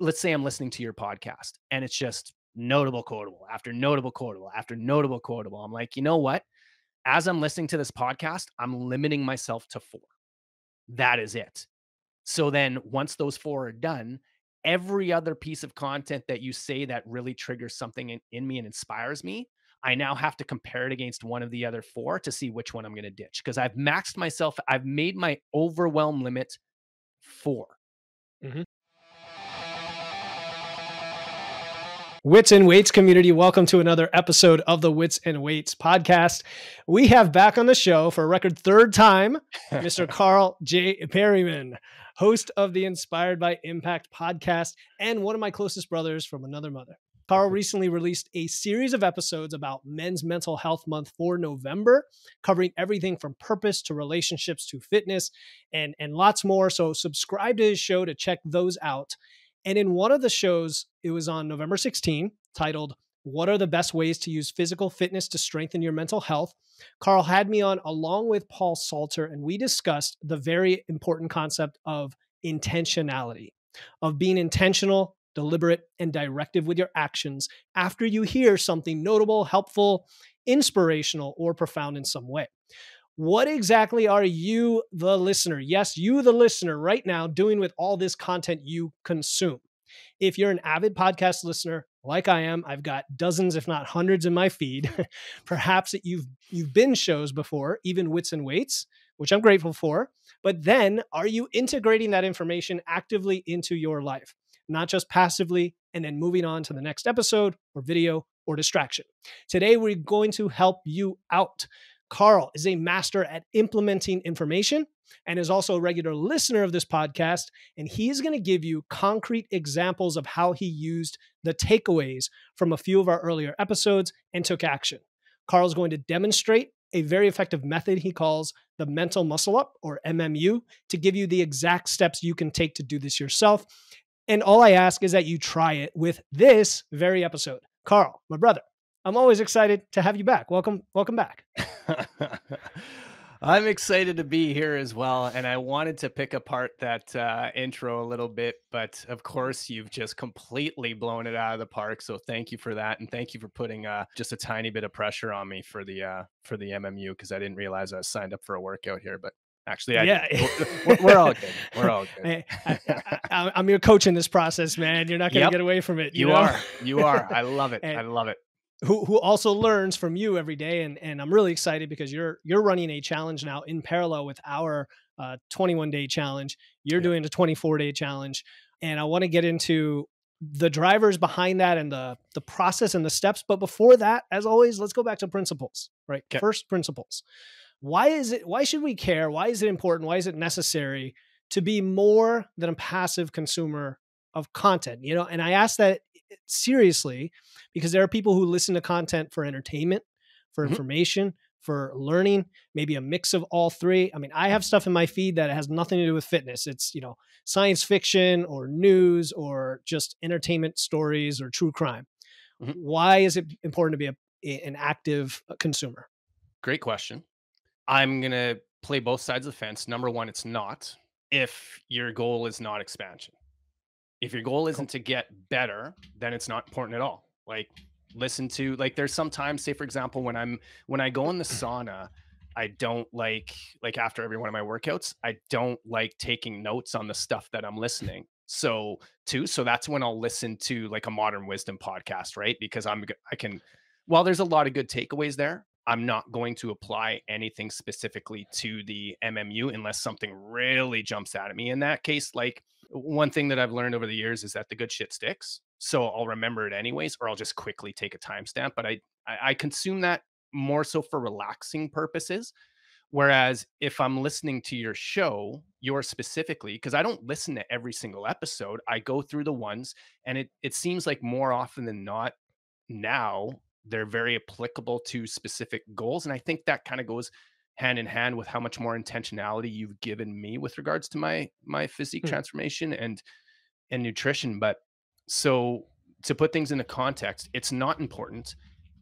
let's say I'm listening to your podcast and it's just notable quotable after notable quotable after notable quotable. I'm like, you know what? As I'm listening to this podcast, I'm limiting myself to four. That is it. So then once those four are done, every other piece of content that you say that really triggers something in, in me and inspires me, I now have to compare it against one of the other four to see which one I'm going to ditch because I've maxed myself. I've made my overwhelm limit 4 mm-hmm. Wits and Weights community, welcome to another episode of the Wits and Weights podcast. We have back on the show for a record third time, Mr. Carl J. Berryman, host of the Inspired by Impact podcast and one of my closest brothers from another mother. Carl recently released a series of episodes about Men's Mental Health Month for November, covering everything from purpose to relationships to fitness and, and lots more. So, subscribe to his show to check those out. And in one of the shows, it was on November 16, titled What Are the Best Ways to Use Physical Fitness to Strengthen Your Mental Health? Carl had me on along with Paul Salter, and we discussed the very important concept of intentionality, of being intentional, deliberate, and directive with your actions after you hear something notable, helpful, inspirational, or profound in some way. What exactly are you, the listener? Yes, you, the listener, right now doing with all this content you consume? If you're an avid podcast listener, like I am, I've got dozens, if not hundreds, in my feed. Perhaps that you've you've been shows before, even Wits and Weights, which I'm grateful for. But then, are you integrating that information actively into your life, not just passively, and then moving on to the next episode or video or distraction? Today, we're going to help you out. Carl is a master at implementing information and is also a regular listener of this podcast. And he is going to give you concrete examples of how he used the takeaways from a few of our earlier episodes and took action. Carl's going to demonstrate a very effective method he calls the mental muscle up or MMU to give you the exact steps you can take to do this yourself. And all I ask is that you try it with this very episode. Carl, my brother, I'm always excited to have you back. Welcome, welcome back. I'm excited to be here as well. And I wanted to pick apart that uh, intro a little bit, but of course, you've just completely blown it out of the park. So thank you for that. And thank you for putting uh, just a tiny bit of pressure on me for the uh, for the MMU because I didn't realize I was signed up for a workout here. But actually, I yeah, we're, we're, all good. We're all good. I, am your coach in this process, man. You're not going to yep. get away from it. You, you know? are. You are. I love it. And, I love it who who also learns from you every day and and I'm really excited because you're you're running a challenge now in parallel with our uh, 21 day challenge. You're yeah. doing a 24 day challenge and I want to get into the drivers behind that and the the process and the steps. But before that as always let's go back to principles right? Okay. first principles. Why is it why should we care? Why is it important? Why is it necessary to be more than a passive consumer of content? You know and i ask that seriously because there are people who listen to content for entertainment, for mm-hmm. information, for learning, maybe a mix of all three. I mean, I have stuff in my feed that has nothing to do with fitness. It's, you know, science fiction or news or just entertainment stories or true crime. Mm-hmm. Why is it important to be a, an active uh, consumer? Great question. I'm going to play both sides of the fence. Number one, it's not if your goal is not expansion. If your goal isn't to get better, then it's not important at all. Like listen to like there's sometimes say for example when I'm when I go in the sauna, I don't like like after every one of my workouts, I don't like taking notes on the stuff that I'm listening. So too, so that's when I'll listen to like a modern wisdom podcast, right? Because I'm I can while there's a lot of good takeaways there, I'm not going to apply anything specifically to the MMU unless something really jumps out at me. In that case, like one thing that I've learned over the years is that the good shit sticks. So I'll remember it anyways, or I'll just quickly take a timestamp. But I, I, I consume that more so for relaxing purposes. Whereas if I'm listening to your show, yours specifically, because I don't listen to every single episode, I go through the ones, and it it seems like more often than not now they're very applicable to specific goals, and I think that kind of goes hand in hand with how much more intentionality you've given me with regards to my my physique mm-hmm. transformation and and nutrition but so to put things into context it's not important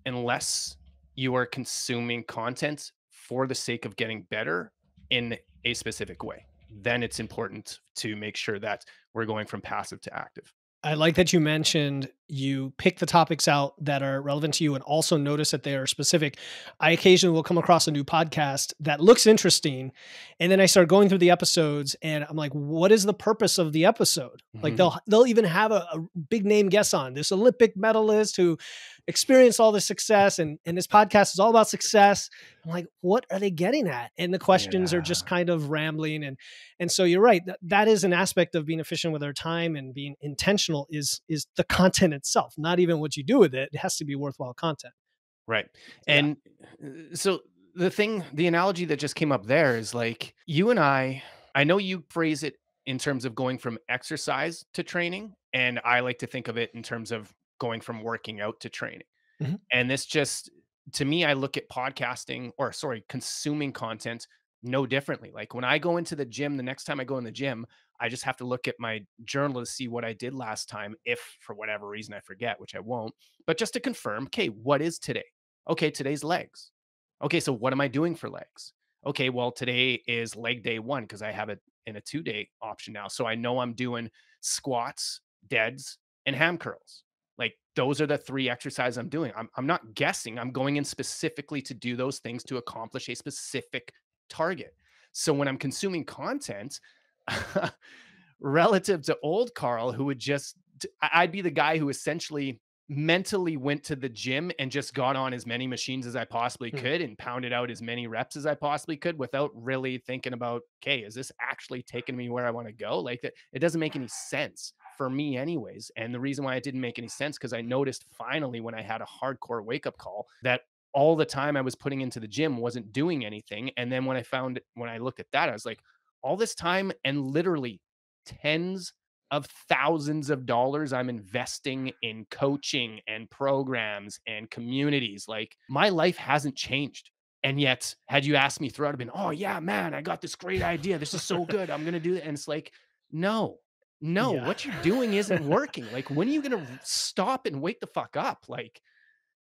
unless you are consuming content for the sake of getting better in a specific way then it's important to make sure that we're going from passive to active I like that you mentioned you pick the topics out that are relevant to you and also notice that they are specific. I occasionally will come across a new podcast that looks interesting. And then I start going through the episodes and I'm like, what is the purpose of the episode? Mm-hmm. Like they'll they'll even have a, a, big name guest on this Olympic medalist who experienced all this success and, and this podcast is all about success. I'm like, what are they getting at? And the questions yeah. are just kind of rambling. And and so you're right. That, that is an aspect of being efficient with our time and being intentional is is the content itself, not even what you do with it. It has to be worthwhile content. Right. And yeah. Uh, so the thing, the analogy that just came up there is like you and I, I know you phrase it in terms of going from exercise to training. And I like to think of it in terms of going from working out to training. Mm-hmm. And this just, to me, I look at podcasting or sorry, consuming content no differently. Like when I go into the gym, the next time I go in the gym, I just have to look at my journal to see what I did last time, if for whatever reason I forget, which I won't. But just to confirm, okay, what is today? Okay, today's legs. Okay, so what am I doing for legs? Okay, well, today is leg day one because I have it in a two day option now. So I know I'm doing squats, deads, and ham curls. Like those are the three exercises I'm doing. I'm, I'm not guessing. I'm going in specifically to do those things to accomplish a specific target. So when I'm consuming content, relative to old Carl, who would just, I'd be the guy who essentially mentally went to the gym and just got on as many machines as I possibly hmm. could and pounded out as many reps as I possibly could without really thinking about, okay, is this actually taking me where I want to go? Like that, it doesn't make any sense for me, anyways. And the reason why it didn't make any sense because I noticed finally when I had a hardcore wake up call that all the time I was putting into the gym wasn't doing anything. And then when I found when I looked at that, I was like, all this time and literally tens of thousands of dollars I'm investing in coaching and programs and communities. Like my life hasn't changed. And yet, had you asked me throughout, I've been, oh yeah, man, I got this great idea. This is so good. I'm gonna do it. And it's like, no, no, yeah. what you're doing isn't working. Like, when are you gonna stop and wake the fuck up? Like,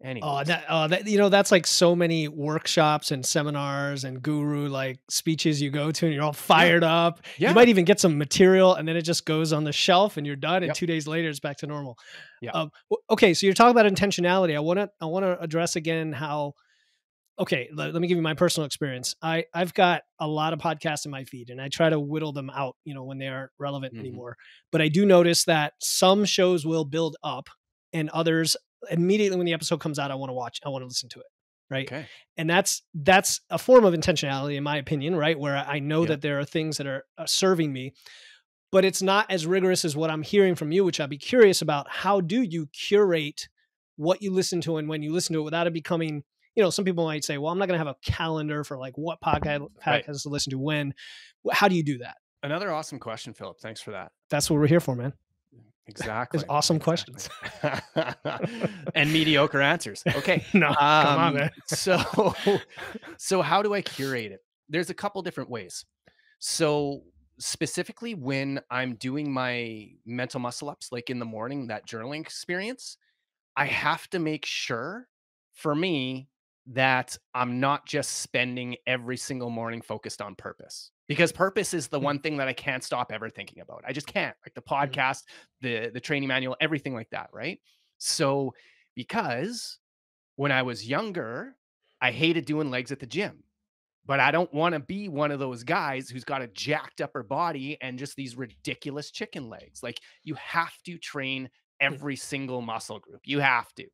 Anyway. Oh, that, oh, that you know, that's like so many workshops and seminars and guru like speeches you go to, and you're all fired yeah. up. Yeah. You might even get some material, and then it just goes on the shelf, and you're done. And yep. two days later, it's back to normal. Yeah. Um, okay, so you're talking about intentionality. I want to I want to address again how. Okay, let, let me give you my personal experience. I I've got a lot of podcasts in my feed, and I try to whittle them out, you know, when they aren't relevant mm-hmm. anymore. But I do notice that some shows will build up and others immediately when the episode comes out, I want to watch, I want to listen to it. Right. Okay. And that's that's a form of intentionality, in my opinion, right? Where I know yeah. that there are things that are uh, serving me, but it's not as rigorous as what I'm hearing from you, which I'd be curious about. How do you curate what you listen to and when you listen to it without it becoming, you know, some people might say, well, I'm not going to have a calendar for like what podcast, podcast right. to listen to when. How do you do that? Another awesome question, Philip. Thanks for that. That's what we're here for, man. Exactly. Awesome exactly. questions and mediocre answers. Okay. no, um, come on, um, man. so, so how do I curate it? There's a couple different ways. So, specifically when I'm doing my mental muscle ups, like in the morning, that journaling experience, I have to make sure for me that I'm not just spending every single morning focused on purpose because purpose is the mm. one thing that I can't stop ever thinking about. I just can't. Like the mm. podcast, the the training manual, everything like that, right? So because when I was younger, I hated doing legs at the gym. But I don't want to be one of those guys who's got a jacked upper body and just these ridiculous chicken legs. Like you have to train mm. every single muscle group. You have to.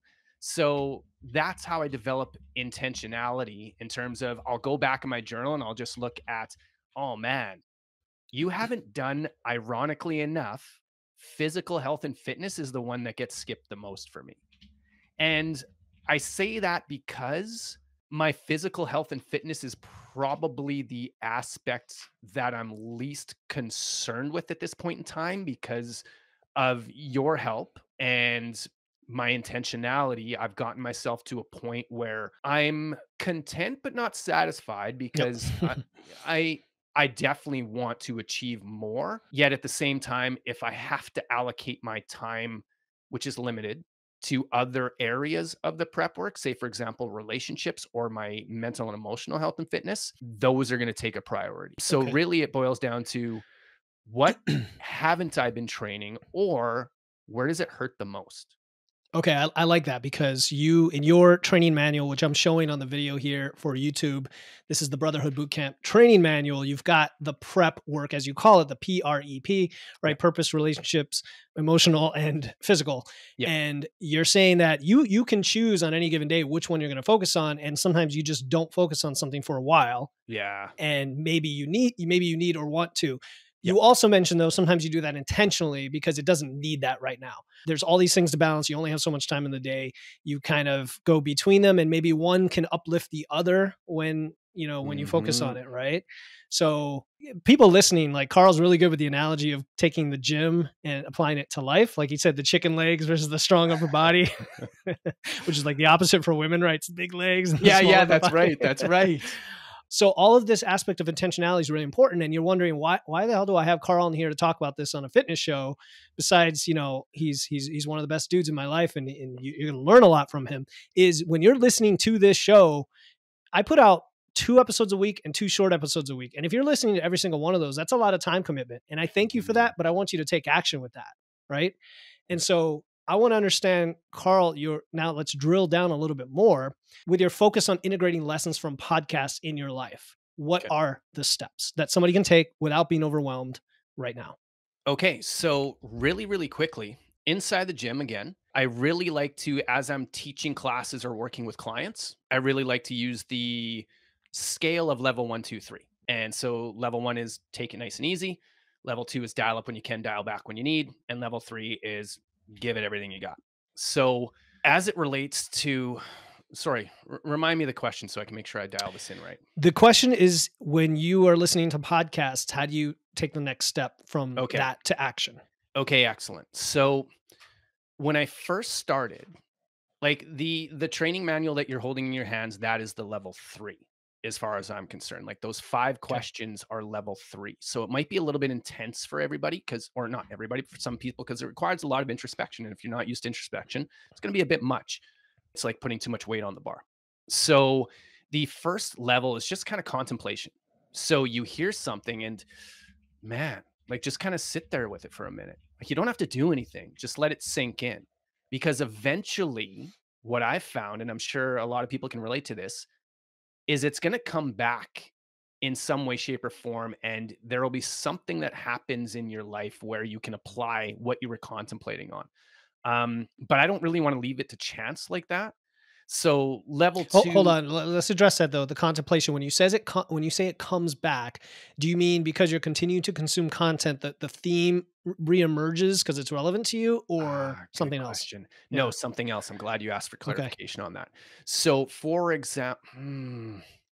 So that's how I develop intentionality in terms of I'll go back in my journal and I'll just look at, oh man, you haven't done, ironically enough, physical health and fitness is the one that gets skipped the most for me. And I say that because my physical health and fitness is probably the aspect that I'm least concerned with at this point in time because of your help and my intentionality, I've gotten myself to a point where I'm content but not satisfied because yep. I, I I definitely want to achieve more. Yet at the same time, if I have to allocate my time, which is limited, to other areas of the prep work, say, for example, relationships or my mental and emotional health and fitness, those are going to take a priority. So, okay. really, it boils down to what haven't I been training or where does it hurt the most? Okay, I, I, like that because you, in your training manual, which I'm showing on the video here for YouTube, this is the Brotherhood Bootcamp training manual. You've got the prep work, as you call it, the P R E P, right? Purpose, relationships, emotional, and physical. Yeah. And you're saying that you you can choose on any given day which one you're going to focus on, and sometimes you just don't focus on something for a while. Yeah. And maybe you need, maybe you need or want to. You also mentioned though sometimes you do that intentionally because it doesn't need that right now. There's all these things to balance. You only have so much time in the day. You kind of go between them and maybe one can uplift the other when, you know, when you focus on Mm-hmm. it, right? So people listening, like Carl's really good with the analogy of taking the gym and applying it to life. Like he said, the chicken legs versus the strong upper body, which is like the opposite for women, right? It's big legs. Yeah, yeah, that's body. right. That's right. So all of this aspect of intentionality is really important, and you're wondering why why the hell do I have Carl in here to talk about this on a fitness show? Besides, you know, he's he's he's one of the best dudes in my life, and, and you, you're to learn a lot from him. Is when you're listening to this show, I put out two episodes a week and two short episodes a week, and if you're listening to every single one of those, that's a lot of time commitment, and I thank you for mm-hmm. that. But I want you to take action with that, right? And so I want to understand, Carl, your now let's drill down a little bit more with your focus on integrating lessons from podcasts in your life. What Okay. are the steps that somebody can take without being overwhelmed right now? Okay, so really, really quickly, inside the gym again, I really like to, as I'm teaching classes or working with clients, I really like to use the scale of level one, two, three. And so level one is take it nice and easy. Level two is dial up when you can, dial back when you need. And level three is give it everything you got. So as it relates to, sorry, r- remind me of the question so I can make sure I dial this in right. The question is when you are listening to podcasts, how do you take the next step from Okay. that to action? Okay, excellent. So when I first started, like the the training manual that you're holding in your hands, that is the level 3 as far as I'm concerned. Like those 5 questions are level 3. So it might be a little bit intense for everybody cuz or not everybody, for some people cuz it requires a lot of introspection and if you're not used to introspection, it's going to be a bit much. It's like putting too much weight on the bar. So the first level is just kind of contemplation. So you hear something and man, like just kind of sit there with it for a minute. Like you don't have to do anything, just let it sink in. Because eventually, what I've found, and I'm sure a lot of people can relate to this, is it's going to come back in some way, shape, or form. And there will be something that happens in your life where you can apply what you were contemplating on. Um, but I don't really want to leave it to chance like that. So level two. Hold, hold on, let's address that though. The contemplation when you says it when you say it comes back, do you mean because you're continuing to consume content that the theme reemerges because it's relevant to you, or Ah, something else? Yeah. No, something else. I'm glad you asked for Okay. clarification on that. So, for example,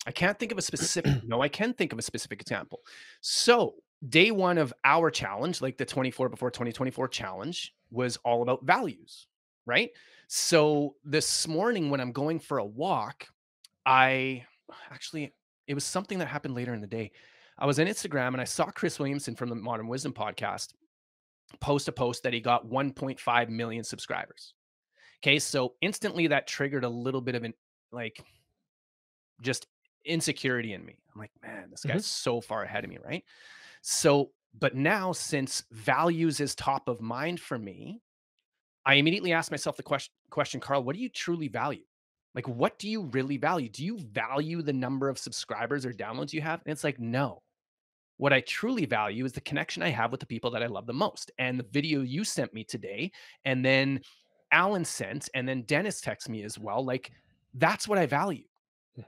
I can't think of a specific. no, I can think of a specific example. So, day one of our challenge, like the 24 before 2024 challenge, was all about values, right? So, this morning when I'm going for a walk, I actually, it was something that happened later in the day. I was on Instagram and I saw Chris Williamson from the Modern Wisdom podcast post a post that he got 1.5 million subscribers. Okay, so instantly that triggered a little bit of an like just insecurity in me. I'm like, man, this guy's mm-hmm. so far ahead of me, right? So, but now since values is top of mind for me, I immediately asked myself the question, question, Carl, what do you truly value? Like, what do you really value? Do you value the number of subscribers or downloads you have? And it's like, no. What I truly value is the connection I have with the people that I love the most. And the video you sent me today, and then Alan sent, and then Dennis texted me as well. Like, that's what I value.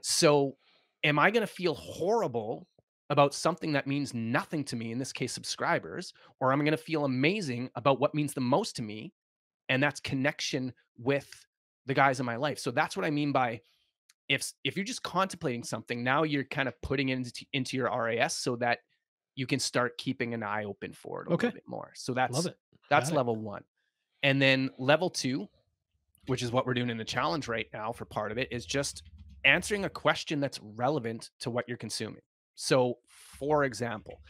So, am I going to feel horrible about something that means nothing to me, in this case, subscribers, or am I going to feel amazing about what means the most to me? And that's connection with the guys in my life. So, that's what I mean by if if you're just contemplating something, now you're kind of putting it into, into your RAS so that you can start keeping an eye open for it a Okay. little bit more. So that's Love it. that's Got it. level one. And then level two, which is what we're doing in the challenge right now for part of it, is just answering a question that's relevant to what you're consuming. So, for example,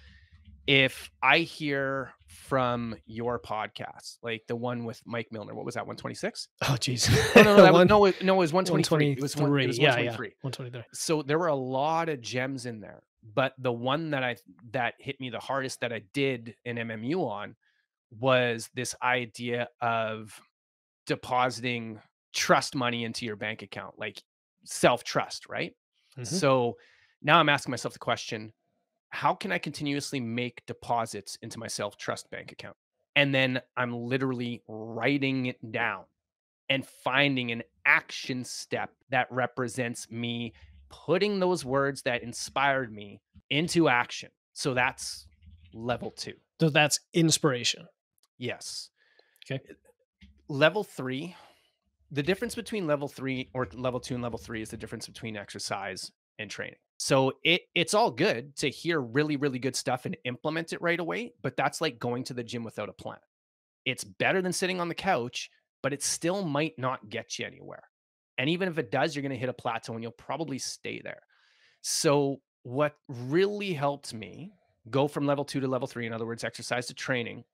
if I hear from your podcast, like the one with Mike Milner, what was that, 126? Oh, jeez. No, no, no, that was, One- no, it, no, it was 123. It was, one, it 123. was Yeah, 123 yeah. 123. so there were a lot of gems in there but the one that i that hit me the hardest that i did an mmu on was this idea of depositing trust money into your bank account, like self trust, right? Mhm. So now I'm asking myself the question how can I continuously make deposits into my self trust bank account? And then I'm literally writing it down and finding an action step that represents me putting those words that inspired me into action. So that's level two. So that's inspiration. Yes. Okay. Eh, level three, the difference between level three or level two and level three is the difference between exercise and training. So it it's all good to hear really, really good stuff and implement it right away, but that's like going to the gym without a plan. It's better than sitting on the couch, but it still might not get you anywhere. And even if it does, you're going to hit a plateau and you'll probably stay there. So, what really helped me go from level two to level three, in other words, exercise to training,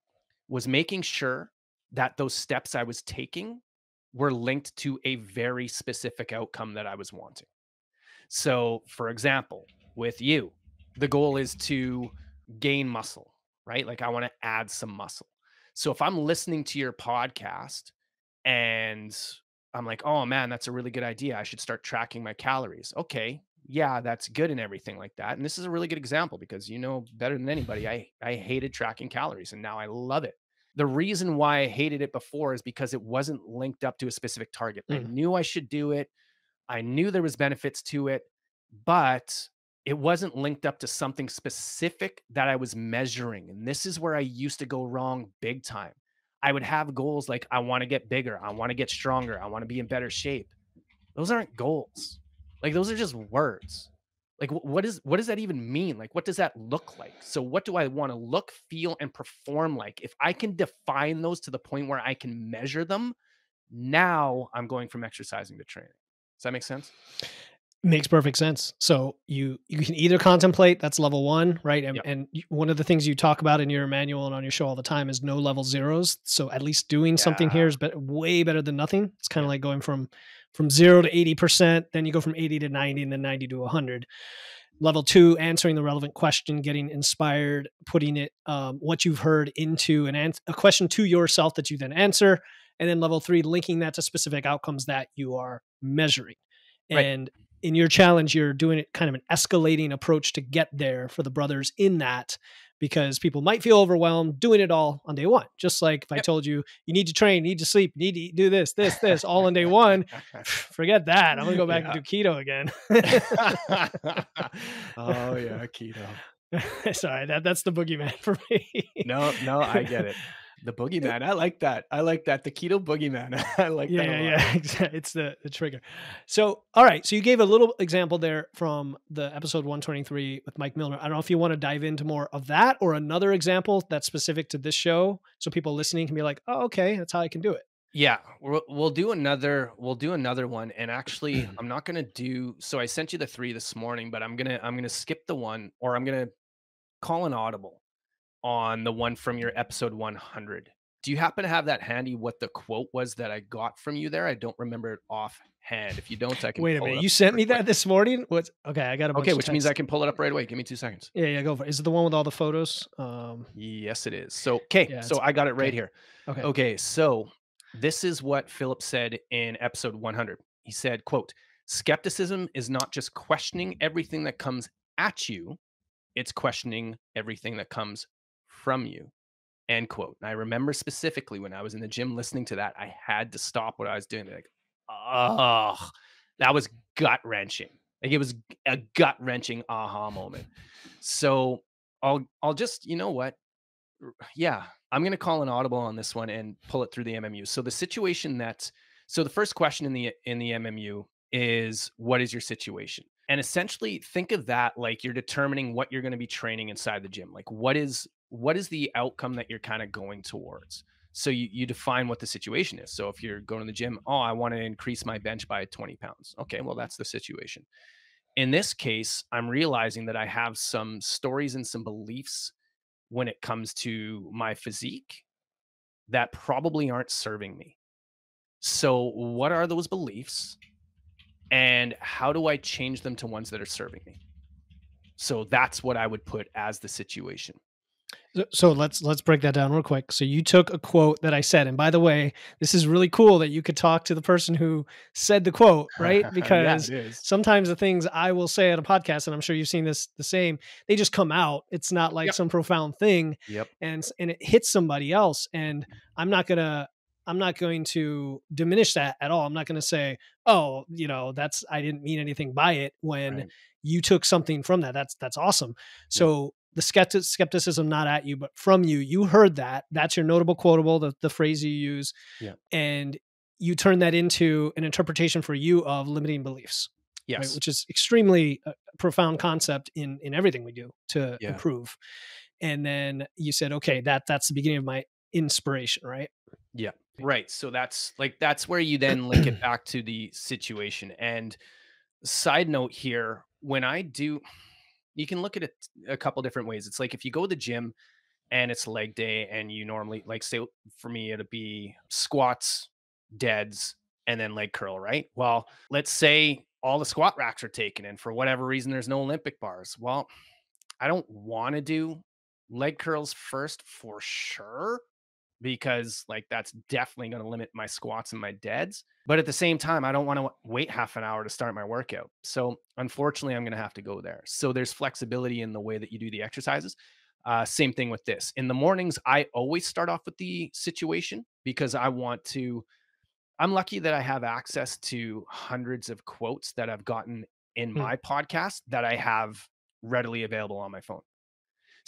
was making sure that those steps I was taking were linked to a very specific outcome that I was wanting. So, for example, with you, the goal is to gain muscle, right? Like I want to add some muscle. So if I'm listening to your podcast and I'm like, oh man, that's a really good idea. I should start tracking my calories. Okay. Yeah, that's good and everything like that. And this is a really good example because you know better than anybody, I, I hated tracking calories and now I love it. The reason why I hated it before is because it wasn't linked up to a specific target. I Mm. knew I should do it. I knew there was benefits to it, but it wasn't linked up to something specific that I was measuring. And this is where I used to go wrong big time. I would have goals like I want to get bigger, I want to get stronger, I want to be in better shape. Those aren't goals. Like those are just words. Like wh- what is what does that even mean? Like what does that look like? So what do I want to look, feel and perform like? If I can define those to the point where I can measure them, now I'm going from exercising to training. Does that make sense? Makes perfect sense. So you you can either contemplate that's level one, right? And, Yep. and one of the things you talk about in your manual and on your show all the time is no level zeros. So at least doing something here is Yeah. bet way better than nothing. It's kind of Yeah. like going from from zero to eighty percent, then you go from eighty to ninety, and then ninety to hundred. Level two, answering the relevant question, getting inspired, putting it um, what you've heard into an ans- a question to yourself that you then answer, and then level three, linking that to specific outcomes that you are measuring. Right. And in your challenge, you're doing it kind of an escalating approach to get there for the brothers in that because people might feel overwhelmed doing it all on day one. Just like if I told you you need to train, you need to sleep, you need to eat, do this, this, this all on day one, forget that. I'm gonna go back Yeah. and do keto again. oh yeah, keto. Sorry, that that's the boogeyman for me. No, no, I get it. The boogeyman. I like that. I like that. The keto boogeyman. I like yeah, that. a yeah, lot. yeah. exact- It's the, the trigger. So, all right. So you gave a little example there from the episode 123 with Mike Milner. I don't know if you want to dive into more of that or another example that's specific to this show, so people listening can be like, "Oh, okay, that's how I can do it." Yeah, we'll, we'll do another. We'll do another one. And actually, I'm not gonna do. So I sent you the three this morning, but I'm gonna I'm gonna skip the one, or I'm gonna call an audible on the one from your episode 100. Do you happen to have that handy? What the quote was that I got from you there? I don't remember it offhand. If you don't, I can. Wait a minute, you sent me quick. that this morning. What's okay? I got a bunch Okay, which means I can pull it up right away. Give me two seconds. Yeah, yeah, go for it. Is it the one with all the photos? Um, Yes, it is. So, okay, Yeah, so I got it right okay. here. okay. Okay, so this is what Philip said in episode 100. He said, quote, skepticism is not just questioning everything that comes at you, it's questioning everything that comes from you. End quote. And I remember specifically when I was in the gym listening to that, I had to stop what I was doing. Like, oh, that was gut wrenching. Like it was a gut wrenching aha moment. So I'll I'll just, you know what? yeah, I'm going to call an audible on this one and pull it through the MMU. So the situation that so the first question in the in the MMU is what is your situation? And essentially think of that like you're determining what you're going to be training inside the gym. Like what is what is the outcome that you're kind of going towards? So you, you define what the situation is. So if you're going to the gym, oh, I want to increase my bench by 20 pounds. Okay, well, that's the situation. In this case, I'm realizing that I have some stories and some beliefs when it comes to my physique that probably aren't serving me. So, what are those beliefs? And how do I change them to ones that are serving me? So, that's what I would put as the situation. So, so let's let's break that down real quick. So you took a quote that I said, and by the way, this is really cool that you could talk to the person who said the quote, right? Because yeah, sometimes the things I will say on a podcast, and I'm sure you've seen this the same, they just come out. It's not like Yep. some profound thing, Yep. and and it hits somebody else. And I'm not gonna I'm not going to diminish that at all. I'm not gonna say, oh, you know, that's I didn't mean anything by it when Right. you took something from that. That's that's awesome. So the skeptic, skepticism not at you, but from you. You heard that. That's your notable quotable, the, the phrase you use. Yeah. And you turn that into an interpretation for you of limiting beliefs, right? Yes. which is extremely uh, profound concept in in everything we do to Yeah. improve. And then you said, okay, that that's the beginning of my inspiration, right? Yeah. Right. So that's like that's where you then link it back to the situation. And side note here, when I do you can look at it a couple different ways. It's like if you go to the gym and it's leg day and you normally like say for me it'd be squats, deads, and then leg curl, right? Well, let's say all the squat racks are taken and for whatever reason there's no Olympic bars. Well, I don't want to do leg curls first for sure because like that's definitely going to limit my squats and my deads. But at the same time, I don't want to wait half an hour to start my workout. So unfortunately, I'm going to have to go there. So there's flexibility in the way that you do the exercises. Uh, same thing with this. In the mornings, I always start off with the situation because I want to. I'm lucky that I have access to hundreds of quotes that I've gotten in Hmm. my podcast that I have readily available on my phone.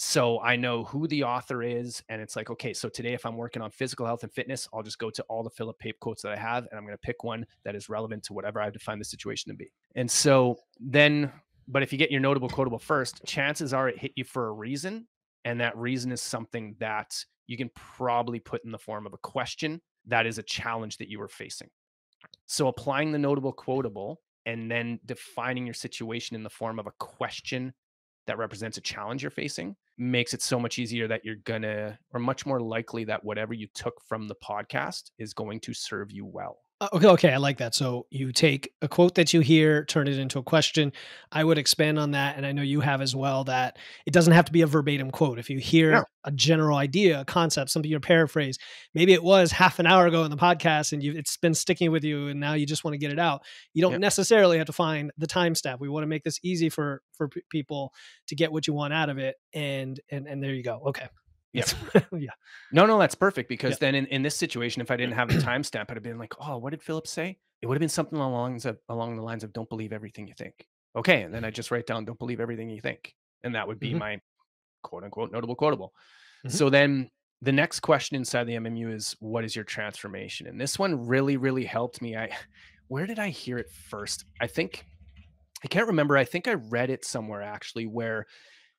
So I know who the author is. And it's like, okay, so today, if I'm working on physical health and fitness, I'll just go to all the Philip Pape quotes that I have, and I'm going to pick one that is relevant to whatever I've defined the situation to be. And so then, but if you get your notable quotable first, chances are it hit you for a reason. And that reason is something that you can probably put in the form of a question that is a challenge that you are facing. So applying the notable quotable and then defining your situation in the form of a question that represents a challenge you're facing makes it so much easier that you're gonna or much more likely that whatever you took from the podcast is going to serve you well Uh, okay, okay, I like that. So you take a quote that you hear, turn it into a question. I would expand on that, and I know you have as well. That it doesn't have to be a verbatim quote. If you hear No. a general idea, a concept, something you paraphrase, maybe it was half an hour ago in the podcast, and you it's been sticking with you, and now you just want to get it out. You don't Yep. necessarily have to find the timestamp. We want to make this easy for for p- people to get what you want out of it, and and and there you go. Okay. Yeah. Yeah. no no that's perfect because Yeah. then in, in this situation if i didn't have the timestamp i'd have been like oh what did philip say it would have been something along the lines of along the lines of don't believe everything you think okay and then i just write down don't believe everything you think and that would be Mhm. my quote unquote notable quotable Mhm. so then the next question inside the mmu is what is your transformation and this one really really helped me i where did i hear it first i think i can't remember i think i read it somewhere actually where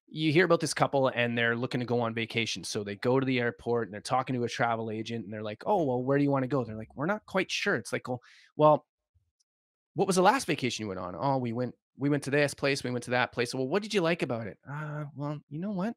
you hear about this couple and they're looking to go on vacation. So they go to the airport and they're talking to a travel agent and they're like, "Oh, well, where do you want to go?" They're like, "We're not quite sure." It's like, "Well, well, what was the last vacation you went on?" "Oh, we went we went to this place, we went to that place." "Well, what did you like about it?" "Uh, well, you know what?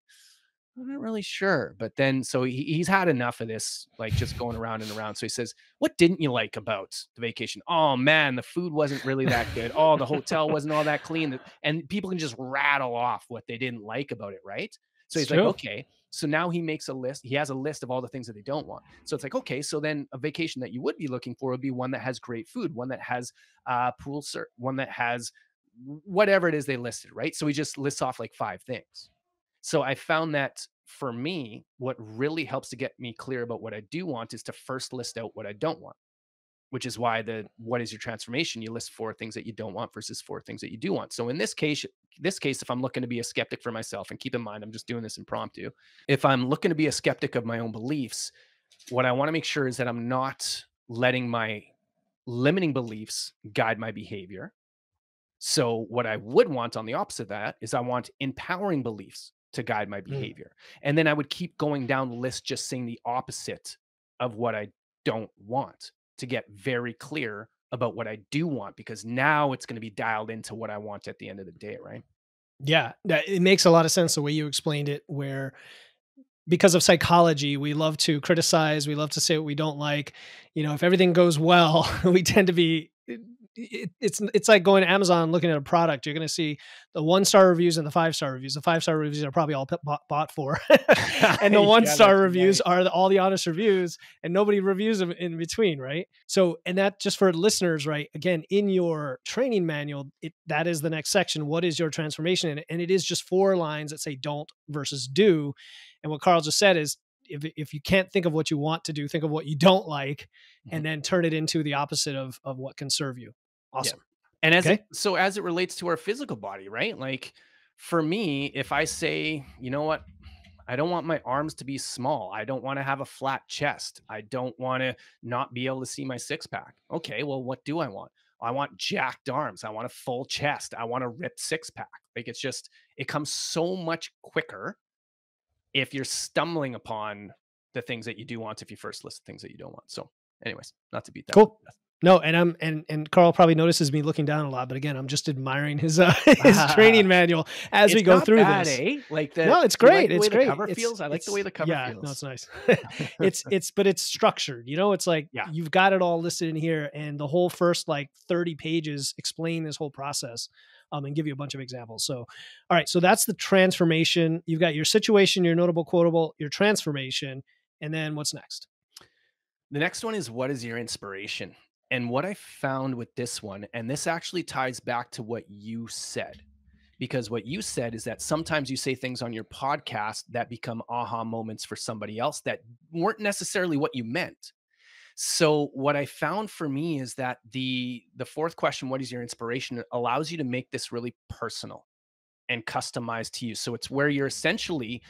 I'm not really sure." But then so he, he's had enough of this like just going around and around. So he says, "What didn't you like about the vacation?" "Oh, man, the food wasn't really that good. Oh, the hotel wasn't all that clean." And people can just rattle off what they didn't like about it, right? So It's he's like, true. okay. So now he makes a list. He has a list of all the things that they don't want. So it's like, okay, so then a vacation that you would be looking for would be one that has great food, one that has uh pool ser- one that has whatever it is they listed, right? So he just lists off like five things. So I found that for me, what really helps to get me clear about what I do want is to first list out what I don't want. Which is why the what is your transformation? You list four things that you don't want versus four things that you do want. So in this case, this case, if I'm looking to be a skeptic for myself, and keep in mind I'm just doing this impromptu, if I'm looking to be a skeptic of my own beliefs, what I want to make sure is that I'm not letting my limiting beliefs guide my behavior. So, what I would want on the opposite of that is I want empowering beliefs to guide my mm. behavior. And then I would keep going down the list, just saying the opposite of what I don't want to get very clear about what I do want, because now it's going to be dialed into what I want at the end of the day, right? Yeah, that- it makes a lot of sense the way you explained it. Where because of psychology, we love to criticize, we love to say what we don't like. You know, if everything goes well, we tend to be it, it's it's like going to Amazon looking at a product. You're going to see the one star reviews and the five star reviews. The five star reviews are probably all bought, bought for, and the one star yeah, reviews right. are the, all the honest reviews, and nobody reviews them in between, right? So, and that just for listeners, right? Again, in your training manual, it that is the next section. What is your transformation? And, and it is just four lines that say don't versus do. And what Carl just said is if if you can't think of what you want to do, think of what you don't like, mm-hmm. and then turn it into the opposite of of what can serve you. Awesome. Yeah. And as okay. it, so as it relates to our physical body, right? Like for me, if I say, you know what, I don't want my arms to be small. I don't want to have a flat chest. I don't want to not be able to see my six pack. Okay, well, what do I want? I want jacked arms. I want a full chest. I want a ripped six pack. Like it's just, it comes so much quicker if you're stumbling upon the things that you do want if you first list the things that you don't want. So, anyways, not to beat that. Cool. No, and I'm and and Carl probably notices me looking down a lot, but again, I'm just admiring his uh, his training manual as we go through bad, this. Eh? Like the no, it's great. Like it's great. cover it's, feels. I like the way the cover yeah, feels. no, it's nice. it's it's but it's structured. You know, it's like yeah. you've got it all listed in here, and the whole first like 30 pages explain this whole process. Um, and give you a bunch of examples. So, all right, so that's the transformation. You've got your situation, your notable quotable, your transformation, and then what's next? The next one is what is your inspiration? And what I found with this one, and this actually ties back to what you said, because what you said is that sometimes you say things on your podcast that become aha moments for somebody else that weren't necessarily what you meant. So what I found for me is that the the fourth question, what is your inspiration, allows you to make this really personal and customized to you. So it's where you're essentially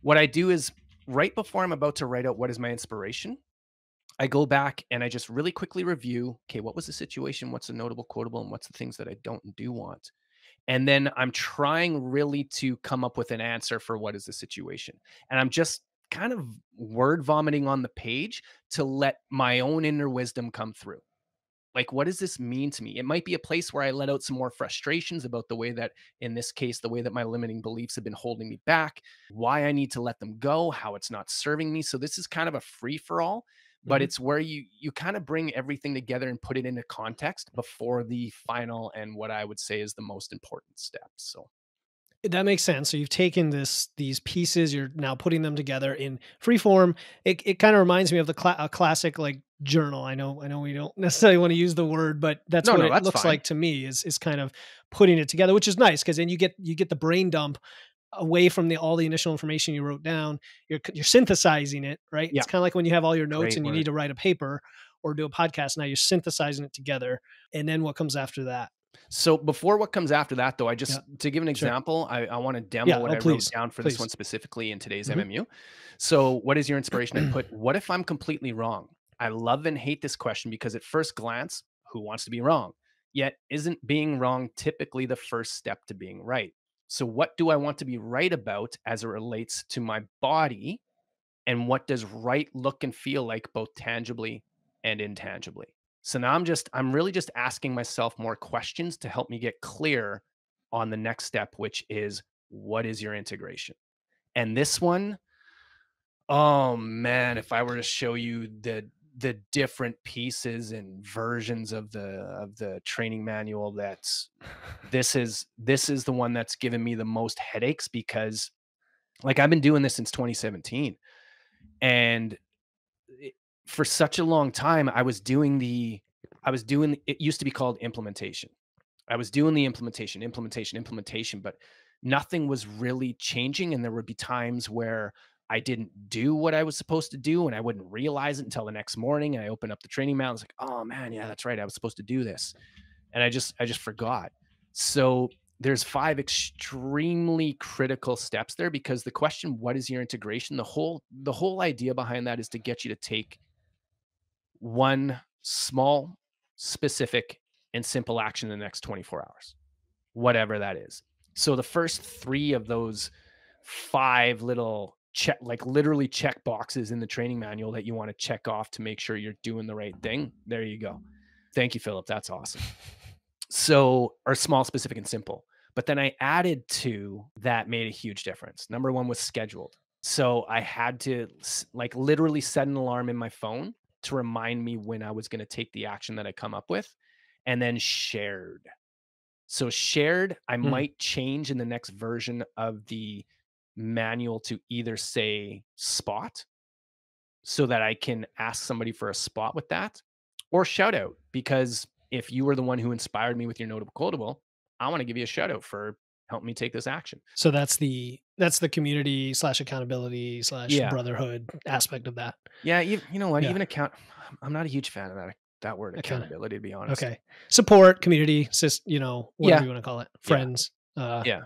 what I do is right before I'm about to write out what is my inspiration, I go back and I just really quickly review okay, what was the situation? What's the notable quotable? And what's the things that I don't do want? And then I'm trying really to come up with an answer for what is the situation. And I'm just kind of word vomiting on the page to let my own inner wisdom come through. Like, what does this mean to me? It might be a place where I let out some more frustrations about the way that, in this case, the way that my limiting beliefs have been holding me back, why I need to let them go, how it's not serving me. So, this is kind of a free for all but mm-hmm. it's where you you kind of bring everything together and put it into context before the final and what I would say is the most important step. So that makes sense. So you've taken this these pieces, you're now putting them together in free form. It it kind of reminds me of the cl- classic like journal. I know I know we don't necessarily want to use the word, but that's no, what no, it that's looks fine. like to me is is kind of putting it together, which is nice because then you get you get the brain dump away from the all the initial information you wrote down you're you're synthesizing it right yeah. it's kind of like when you have all your notes Great and you word. need to write a paper or do a podcast now you're synthesizing it together and then what comes after that so before what comes after that though i just yeah. to give an example sure. I, I want to demo yeah, what oh, i please. wrote down for please. this one specifically in today's mm-hmm. mmu so what is your inspiration i put what if i'm completely wrong i love and hate this question because at first glance who wants to be wrong yet isn't being wrong typically the first step to being right so, what do I want to be right about as it relates to my body? And what does right look and feel like both tangibly and intangibly? So now I'm just, I'm really just asking myself more questions to help me get clear on the next step, which is what is your integration? And this one, oh man, if I were to show you the the different pieces and versions of the of the training manual that's this is this is the one that's given me the most headaches because like I've been doing this since 2017 and it, for such a long time I was doing the I was doing it used to be called implementation. I was doing the implementation, implementation, implementation, but nothing was really changing and there would be times where I didn't do what I was supposed to do and I wouldn't realize it until the next morning. And I opened up the training manual. I was like, oh man, yeah, that's right. I was supposed to do this. And I just, I just forgot. So there's five extremely critical steps there because the question, what is your integration? The whole, the whole idea behind that is to get you to take one small, specific, and simple action in the next 24 hours, whatever that is. So the first three of those five little check like literally check boxes in the training manual that you want to check off to make sure you're doing the right thing. There you go. Thank you, Philip. That's awesome. So, or small, specific, and simple. But then I added two that made a huge difference. Number one was scheduled. So I had to like literally set an alarm in my phone to remind me when I was going to take the action that I come up with. and then shared. So shared, I Hmm. might change in the next version of the manual to either say spot so that I can ask somebody for a spot with that or shout out because if you were the one who inspired me with your notable quotable, I want to give you a shout out for helping me take this action. So that's the that's the community slash accountability slash Yeah. brotherhood aspect of that. Yeah, you, you know what? Yeah. Even account I'm not a huge fan of that that word Account- accountability to be honest. Okay. Support, community, sis, you know, whatever Yeah. you want to call it. Yeah. Friends. Uh Yeah.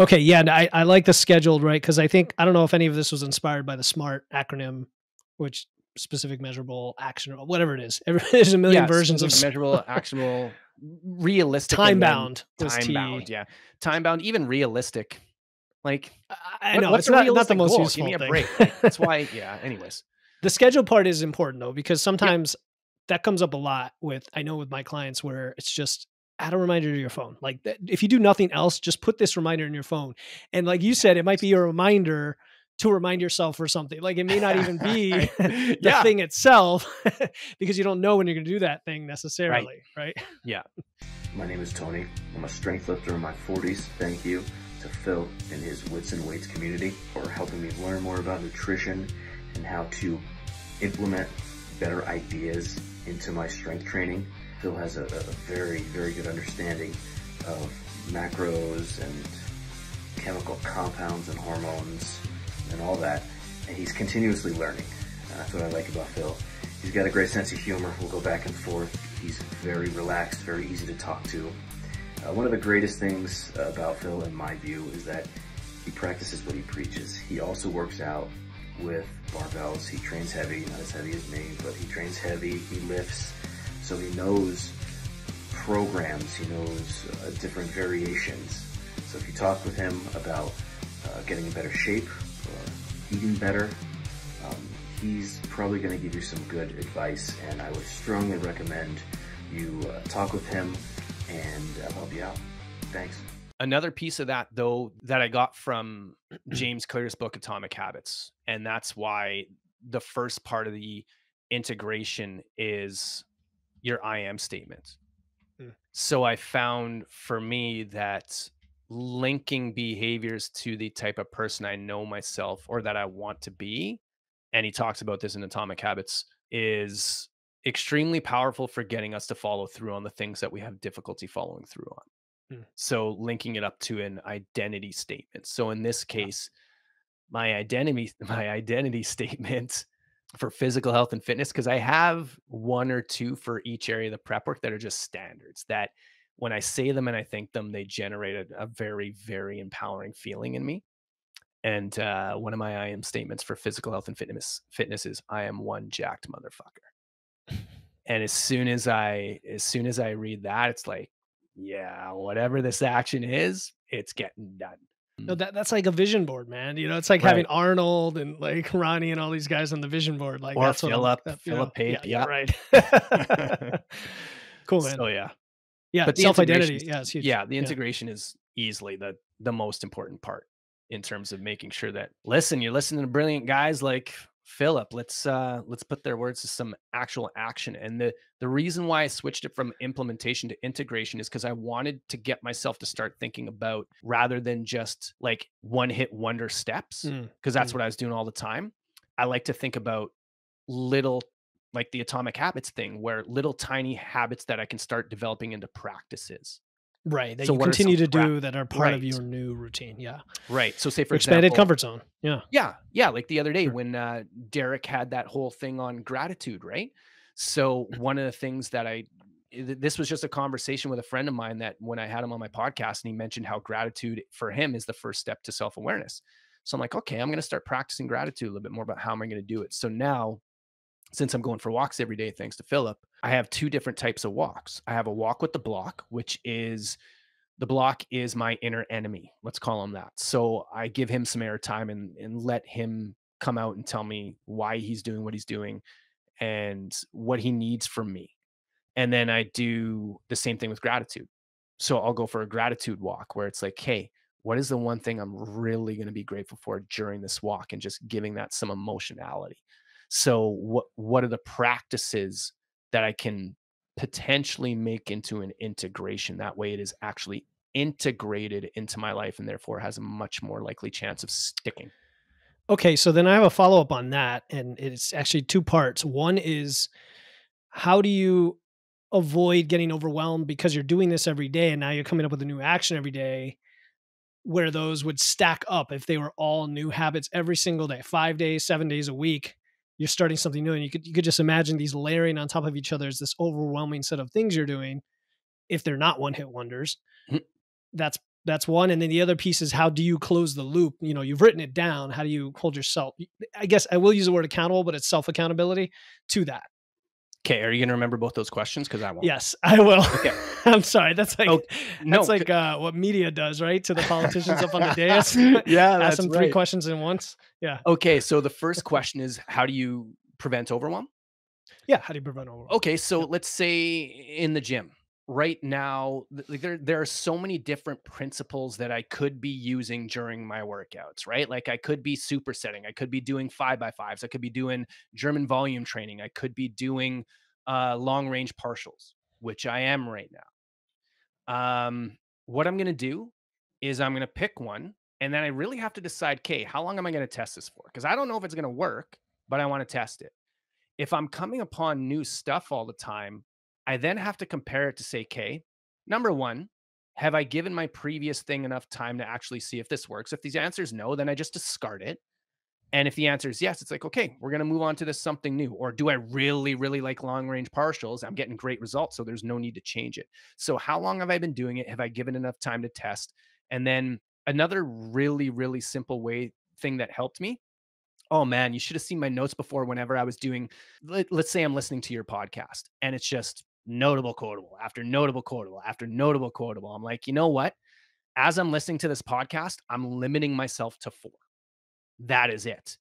Okay, yeah, and I, I like the scheduled, right? Because I think I don't know if any of this was inspired by the SMART acronym, which specific, measurable, action, or whatever it is. There's a million Yeah, versions of measurable, actionable, realistic, time bound. time bound. Yeah, time bound, even realistic. Like, I- what- know what's it's not, not the most goal? useful Give me a thing. break. Like, that's why. Yeah. Anyways. the schedule part is important though because sometimes that comes up a lot with i know with my clients where it's just add a reminder to your phone like that, if you do nothing else just put this reminder in your phone and like you said it might be a reminder to remind yourself or something like it may not even be the yeah. thing itself because you don't know when you're going to do that thing necessarily right, Yeah. My name is Tony. I'm a strength lifter in my 40s. Thank you to Phil and his Wits and Weights community for helping me learn more about nutrition and how to implement better ideas into my strength training. Phil has a, a very, very good understanding of macros and chemical compounds and hormones and all that. And he's continuously learning. And that's what I like about Phil. He's got a great sense of humor. We'll go back and forth. He's very relaxed, very easy to talk to. Uh, one of the greatest things about Phil, in my view, is that he practices what he preaches. He also works out with barbells. He trains heavy, not as heavy as me, but he trains heavy. He lifts, so he knows programs. He knows uh, different variations. So if you talk with him about uh, getting in better shape or eating better, um, he's probably going to give you some good advice. And I would strongly recommend you uh, talk with him, and I'll help you out. Thanks. Another piece of that, though, that I got from James Clear's book, Atomic Habits. And that's why the first part of the integration is your I am statement. Mm. So I found for me that linking behaviors to the type of person I know myself or that I want to be, and he talks about this in Atomic Habits, is extremely powerful for getting us to follow through on the things that we have difficulty following through on. Mm. So linking it up to an identity statement. So in this case, my identity my identity statement for physical health and fitness because I have one or two for each area of the prep work that are just standards that when I say them and I think them, they generate a, a very, very empowering feeling in me. And uh, one of my I am statements for physical health and fitness fitness is I am one jacked motherfucker. And as soon as I as soon as I read that, it's like, yeah, whatever this action is, it's getting done. Hmm. no, that, that's like a vision board man. You know it's like Right. having arnold and like ronnie and all these guys on the vision board. Like Or that's what Philip- that- you Philip Pape, yeah, yeah. right. Cool man. So yeah. yeah but self-identity. yeah it's huge. yeah the integration is easily the the most important part in terms of making sure that listen you're listening to brilliant guys like philip let's uh let's put their words to some actual action and the the reason why i switched it from implementation to integration is because i wanted to get myself to start thinking about rather than just like one hit wonder steps Mm, because that's mm. what i was doing all the time i like to think about little like the atomic habits thing where little tiny habits that i can start developing into practices right that So you continue to pra- do that are part of your new routine yeah Right. So say for expanded example, comfort zone yeah Yeah, yeah. Like the other day Sure. when uh, Derek had that whole thing on gratitude, right? So one of the things that I this was just a conversation with a friend of mine that when I had him on my podcast and he mentioned how gratitude for him is the first step to self awareness. So I'm like, okay, I'm going to start practicing gratitude a little bit more about how am I going to do it. So now, since I'm going for walks every day, thanks to Philip, I have two different types of walks. I have a walk with the block, which is the block is my inner enemy. Let's call him that. So I give him some airtime and and let him come out and tell me why he's doing what he's doing and what he needs from me. And then I do the same thing with gratitude. So I'll go for a gratitude walk where it's like, hey, what is the one thing I'm really going to be grateful for during this walk and just giving that some emotionality. So what what are the practices that I can potentially make into an integration. That way, it is actually integrated into my life and therefore has a much more likely chance of sticking. Okay, so then I have a follow up on that, and it's actually two parts. One is how do you avoid getting overwhelmed because you're doing this every day and now you're coming up with a new action every day where those would stack up if they were all new habits every single day, five days, seven days a week. You're starting something new, and you could you could just imagine these layering on top of each other as this overwhelming set of things you're doing. If they're not one hit wonders, Mhm. that's that's one. And then the other piece is how do you close the loop? You know, you've written it down. How do you hold yourself? I guess I will use the word accountable, but it's self accountability to that. Okay, are you going to remember both those questions? Because I won't. Yes, I will. Okay. I'm sorry. That's like Oh, no, that's like uh, what media does, right? To the politicians up on the dais. yeah, Ask them three right. questions in once. Yeah. Okay, so the first question is how do you prevent overwhelm? Yeah. How do you prevent overwhelm? Okay, so let's say in the gym right now, like there there are so many different principles that I could be using during my workouts, right? Like I could be supersetting, I could be doing five by fives, I could be doing German volume training, I could be doing uh, long range partials, which I am right now. Um, what I'm gonna do is I'm gonna pick one, and then I really have to decide, okay, how long am I gonna test this for? Because I don't know if it's gonna work, but I want to test it if I'm coming upon new stuff all the time, I then have to compare it to say, okay, number one, have I given my previous thing enough time to actually see if this works? If the answer is no, then I just discard it. And if the answer is yes, it's like, okay, we're going to move on to this something new. Or do I really, really like long range partials? I'm getting great results. So there's no need to change it. So, how long have I been doing it? Have I given enough time to test? And then another really, really simple way thing that helped me oh man, you should have seen my notes before whenever I was doing, let, us say I'm listening to your podcast and it's just notable quotable after notable quotable after notable quotable. I'm like, you know what? As I'm listening to this podcast, I'm limiting myself to four. That is it.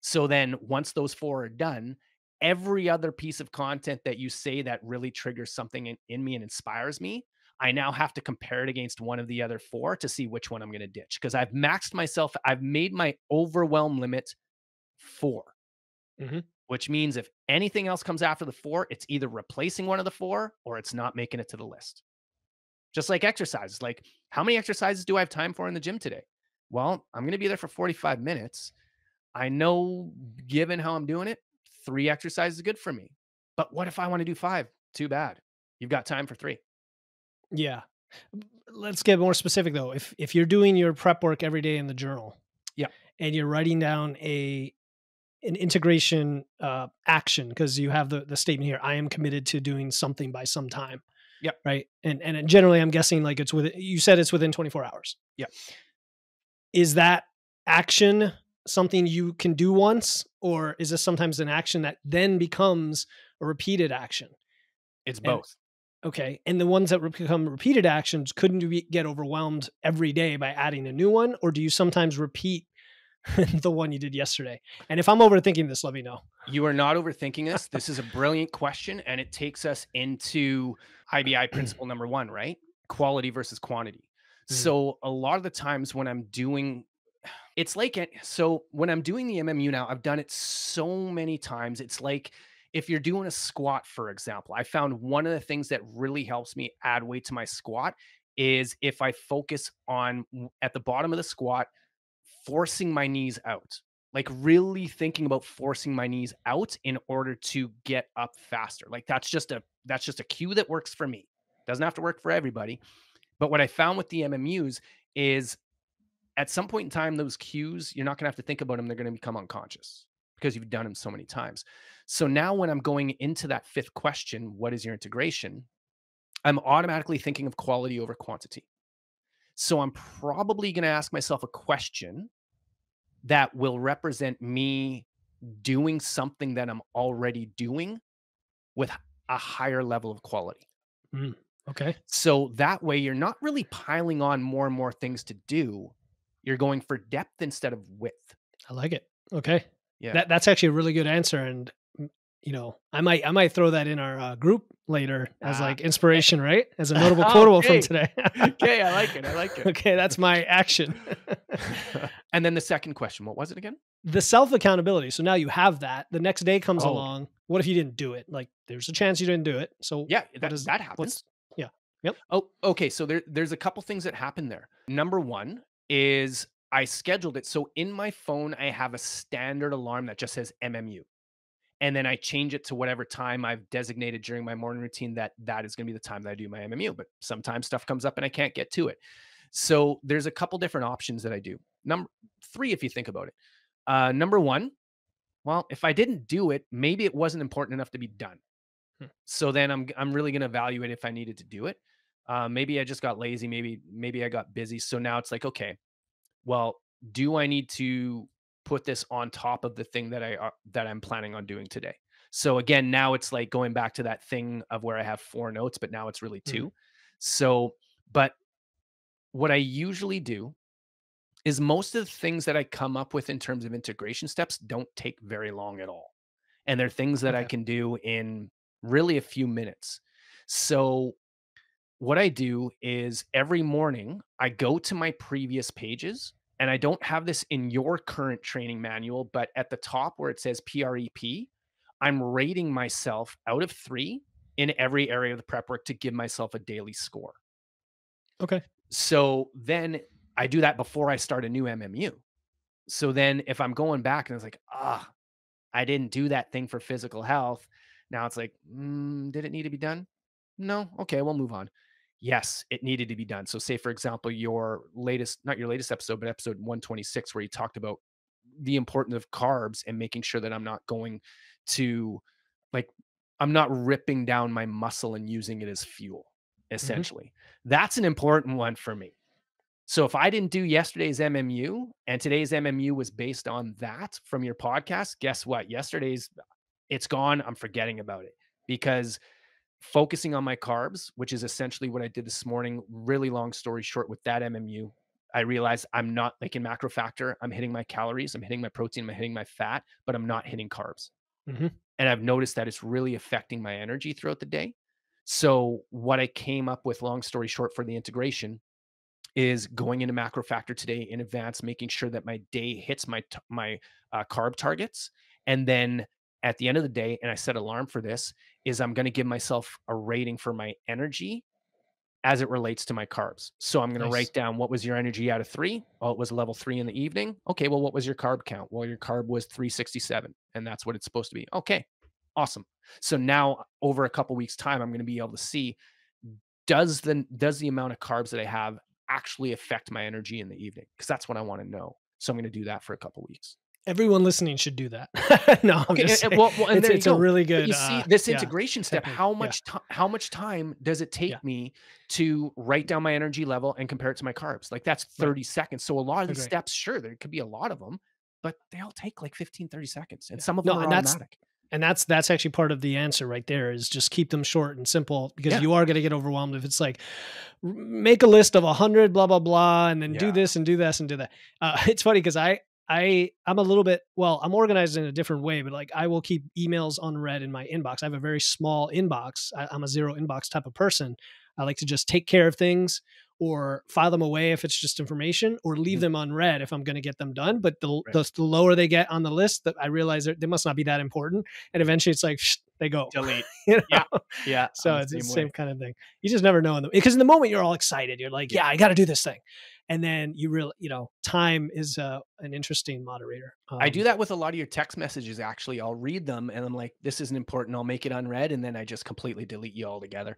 So then once those four are done, every other piece of content that you say that really triggers something in, in me and inspires me, I now have to compare it against one of the other four to see which one I'm going to ditch because I've maxed myself. I've made my overwhelm limit 4 Mhm. Which means if anything else comes after the four, it's either replacing one of the four or it's not making it to the list. Just like exercises, like how many exercises do I have time for in the gym today? Well, I'm going to be there for 45 minutes. I know, given how I'm doing it, three exercises is good for me. But what if I want to do five? Too bad. You've got time for three. Yeah. Let's get more specific though. If if you're doing your prep work every day in the journal, Yeah. and you're writing down a an integration uh, action because you have the the statement here. I am committed to doing something by some time. yeah Right. And and generally, I'm guessing like it's with You said it's within 24 hours. yeah Is that action something you can do once, or is this sometimes an action that then becomes a repeated action? It's And- both. Okay. And the ones that become repeated actions, couldn't you get overwhelmed every day by adding a new one? Or do you sometimes repeat the one you did yesterday? And if I'm overthinking this, let me know. You are not overthinking this. This is a brilliant question, and it takes us into IBI principle number one, right? Quality versus quantity. Mhm. So a lot of the times when I'm doing, it's like it. So when I'm doing the MMU now, I've done it so many times. It's like if you're doing a squat, for example, I found one of the things that really helps me add weight to my squat is if I focus on at the bottom of the squat, forcing my knees out like really thinking about forcing my knees out in order to get up faster like that's just a that's just a cue that works for me doesn't have to work for everybody but what i found with the mmus is at some point in time those cues you're not going to have to think about them they're going to become unconscious because you've done them so many times so now when i'm going into that fifth question what is your integration? I'm automatically thinking of quality over quantity so i'm probably going to ask myself a question that will represent me doing something that I'm already doing with a higher level of quality. Okay. So that way you're not really piling on more and more things to do. You're going for depth instead of width. I like it. Okay. Yeah. That, that's actually a really good answer. And, mm, you know, I might, I might throw that in our uh, group later as Ah. like inspiration, right? As a notable Oh, quotable okay. from today. okay, I like it. I like it. okay. That's my action. and then the second question, what was it again? the self accountability. So now you have that. The next day comes Oh. along. what if you didn't do it? Like there's a chance you didn't do it. So Yeah, that, is- that happens. yeah. Yep. Oh, okay. So there, there's a couple things that happen there. Number one is I scheduled it. So in my phone, I have a standard alarm that just says MMU. And then I change it to whatever time I've designated during my morning routine that that is going to be the time that I do my MMU. But sometimes stuff comes up and I can't get to it. So there's a couple different options that I do. Number three, if you think about it. Uh, number one, well, if I didn't do it, maybe it wasn't important enough to be done. Hmm. So then I'm I'm really going to evaluate if I needed to do it. Uh, maybe I just got lazy. Maybe maybe I got busy. So now it's like, okay, well, do I need to put this on top of the thing that I uh, that I'm planning on doing today? So again, now it's like going back to that thing of where I have four notes, but now it's really Mhm. 2 So, but what I usually do is most of the things that I come up with in terms of integration steps don't take very long at all. And they're things that I can do in really a few minutes. So, what I do is every morning I go to my previous pages, and I don't have this in your current training manual, but at the top where it says PREP, I'm rating myself out of three in every area of the prep work to give myself a daily score. Okay. So then I do that before I start a new MMU. So then if I'm going back and it's like, ah, I didn't do that thing for physical health. Now it's like, mm, did it need to be done? No. Okay, we'll move on. Yes, it needed to be done. So say for example, your latest, not your latest episode, but episode 126, where you talked about the importance of carbs and making sure that I'm not going to like I'm not ripping down my muscle and using it as fuel, mm-hmm. essentially. That's an important one for me. So if I didn't do yesterday's MMU and today's MMU was based on that from your podcast, guess what? Yesterday's it's gone. I'm forgetting about it because focusing on my carbs, which is essentially what I did this morning, really long story short with that MMU, I realized I'm not like in MacroFactor, I'm hitting my calories, I'm hitting my protein, I'm hitting my fat, but I'm not hitting carbs. Mhm. And I've noticed that it's really affecting my energy throughout the day. So what I came up with, long story short, for the integration is going into MacroFactor today in advance, making sure that my day hits my my uh, carb targets, and then at the end of the day, and I set alarm for this, is I'm going to give myself a rating for my energy as it relates to my carbs. So I'm going to Nice. write down what was your energy out of three? Well, it was level three in the evening. Okay, well, what was your carb count? Well, your carb was 367, and that's what it's supposed to be. Okay, awesome. So now over a couple weeks' time, I'm going to be able to see does the does the amount of carbs that I have actually affect my energy in the evening? Because that's what I want to know. So I'm going to do that for a couple weeks. Everyone listening should do that. no, I'm Okay, just and- well, well, and it's it's a really But good. you see uh, this yeah. integration step technique, how yeah. much ti how much time does it take Yeah. me to write down my energy level and compare it to my carbs like that's Right. 30 seconds so a lot of these steps sure there could be a lot of them but they all take like 15 30 seconds and some of No, them are and that's- automatic and that's that's actually part of the answer right there is just keep them short and simple because Yeah. you are going to get overwhelmed if it's like make a list of a hundred blah blah blah and then do this and do this and do that uh, it's funny because i i i'm a little bit well i'm organized in a different way but like i will keep emails unread in my inbox i have a very small inbox I, i'm a zero inbox type of person i like to just take care of things or file them away if it's just information or leave Mhm. them unread if i'm going to get them done but the, Right. the, the lower they get on the list that i realize they're- must not be that important and eventually it's like shh, they go delete you know? Yeah, yeah so it's the way. same kind of thing you just never know in the because in the moment you're all excited you're like yeah, Yeah. i got to do this thing and then you really you know time is uh, an interesting moderator I do Um, that with a lot of your text messages. Actually, I'll read them and I'm like, "This isn't important." I'll make it unread, and then I just completely delete you altogether.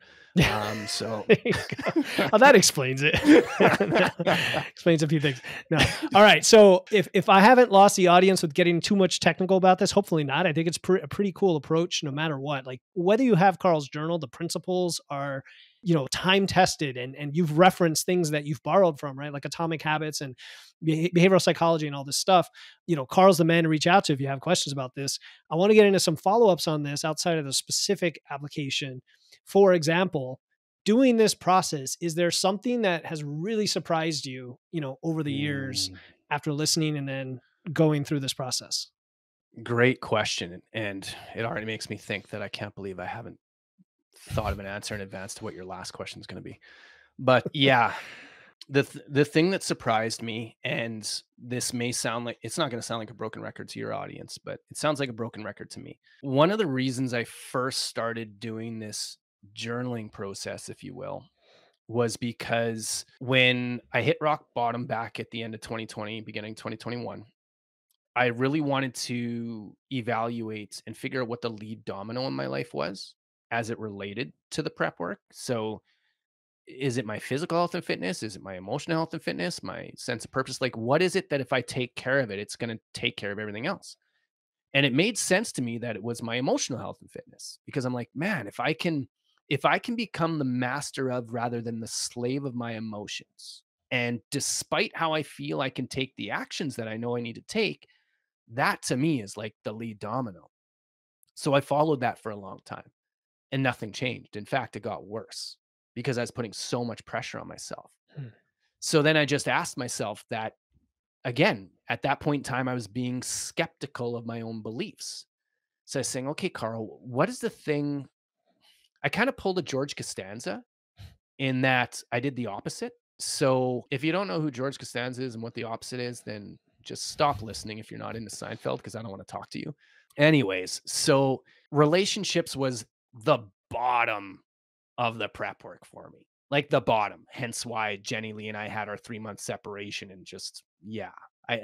Um, so go. oh, that explains it. explains a few things. No. All right. So if if I haven't lost the audience with getting too much technical about this, hopefully not. I think it's a pretty cool approach, no matter what. Like whether you have Carl's journal, the principles are you know time tested and and you've referenced things that you've borrowed from right? Like atomic habits and behavioral psychology and all this stuff. You know carl's the man to reach out to if you have questions about this. I want to get into some follow-ups on this outside of the specific application. For example doing this process is there something that has really surprised you you know over the years Mm, after listening and then going through this process? Great question, and it already makes me think that I can't believe I haven't thought of an answer in advance to what your last question is going to be. But yeah, the th- the thing that surprised me and this may sound like it's not going to sound like a broken record to your audience but it sounds like a broken record to me one of the reasons i first started doing this journaling process if you will was because when i hit rock bottom back at the end of 2020 beginning 2021 i really wanted to evaluate and figure out what the lead domino in my life was as it related to the prep work so is it my physical health and fitness? Is it my emotional health and fitness? My sense of purpose? Like, what is it that if I take care of it, it's going to take care of everything else? And it made sense to me that it was my emotional health and fitness because I'm like, man, if I can, if I can become the master of rather than the slave of my emotions, and despite how I feel I can take the actions that I know I need to take, that to me is like the lead domino. So I followed that for a long time and nothing changed. In fact, it got worse because I was putting so much pressure on myself. Hmm. So then I just asked myself that again, at that point in time, I was being skeptical of my own beliefs. So I was saying, okay, Carl, what is the thing? I kind of pulled a George Costanza in that I did the opposite. So if you don't know who George Costanza is and what the opposite is, then just stop listening if you're not into Seinfeld because I don't want to talk to you. Anyways, so relationships was the bottom of the prep work for me, like the bottom. Hence why Jenny Lee and I had our three month separation and just, yeah. I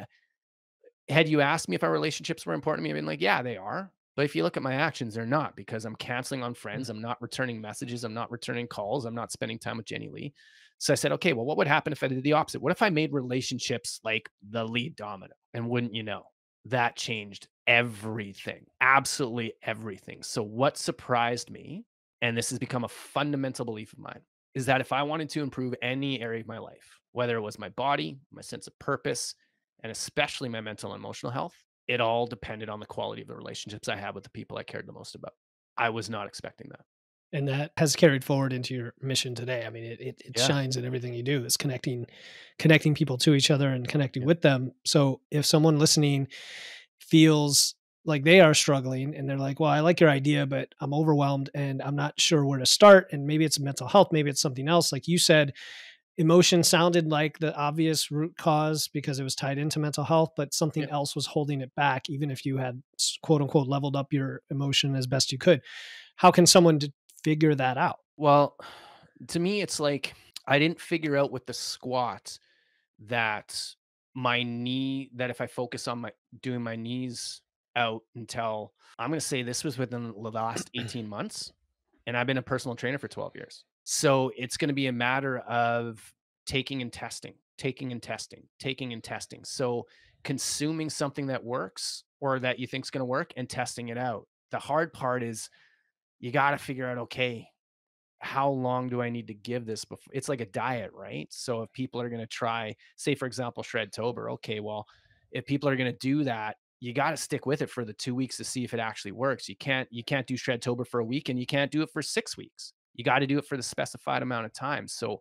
had you asked me if our relationships were important to me, I've been like, yeah, they are. But if you look at my actions, they're not because I'm canceling on friends. Mm. I'm not returning messages. I'm not returning calls. I'm not spending time with Jenny Lee. So I said, okay, well, what would happen if I did the opposite? What if I made relationships like the lead domino? And wouldn't you know, that changed everything, absolutely everything. So what surprised me and this has become a fundamental belief of mine, is that if I wanted to improve any area of my life, whether it was my body, my sense of purpose, and especially my mental and emotional health, it all depended on the quality of the relationships I had with the people I cared the most about. I was not expecting that. And that has carried forward into your mission today. I mean, it it, it yeah. shines in everything you do. Is connecting, connecting people to each other and connecting yeah. with them. So if someone listening feels like they are struggling and they're like, well, I like your idea, but I'm overwhelmed and I'm not sure where to start. And maybe it's mental health, maybe it's something else. Like you said, emotion sounded like the obvious root cause because it was tied into mental health, but something yeah. else was holding it back, even if you had quote unquote leveled up your emotion as best you could. How can someone figure that out? Well, to me, it's like I didn't figure out with the squat that my knee, that if I focus on my doing my knees out until I'm going to say this was within the last 18 months. And I've been a personal trainer for 12 years. So it's going to be a matter of taking and testing, taking and testing, taking and testing. So consuming something that works or that you think is going to work and testing it out. The hard part is you got to figure out, okay, how long do I need to give this before it's like a diet, right? So if people are going to try, say, for example, shred tober, okay, well, if people are going to do that you got to stick with it for the two weeks to see if it actually works. You can't you can't do shred tober for a week and you can't do it for six weeks. You got to do it for the specified amount of time. So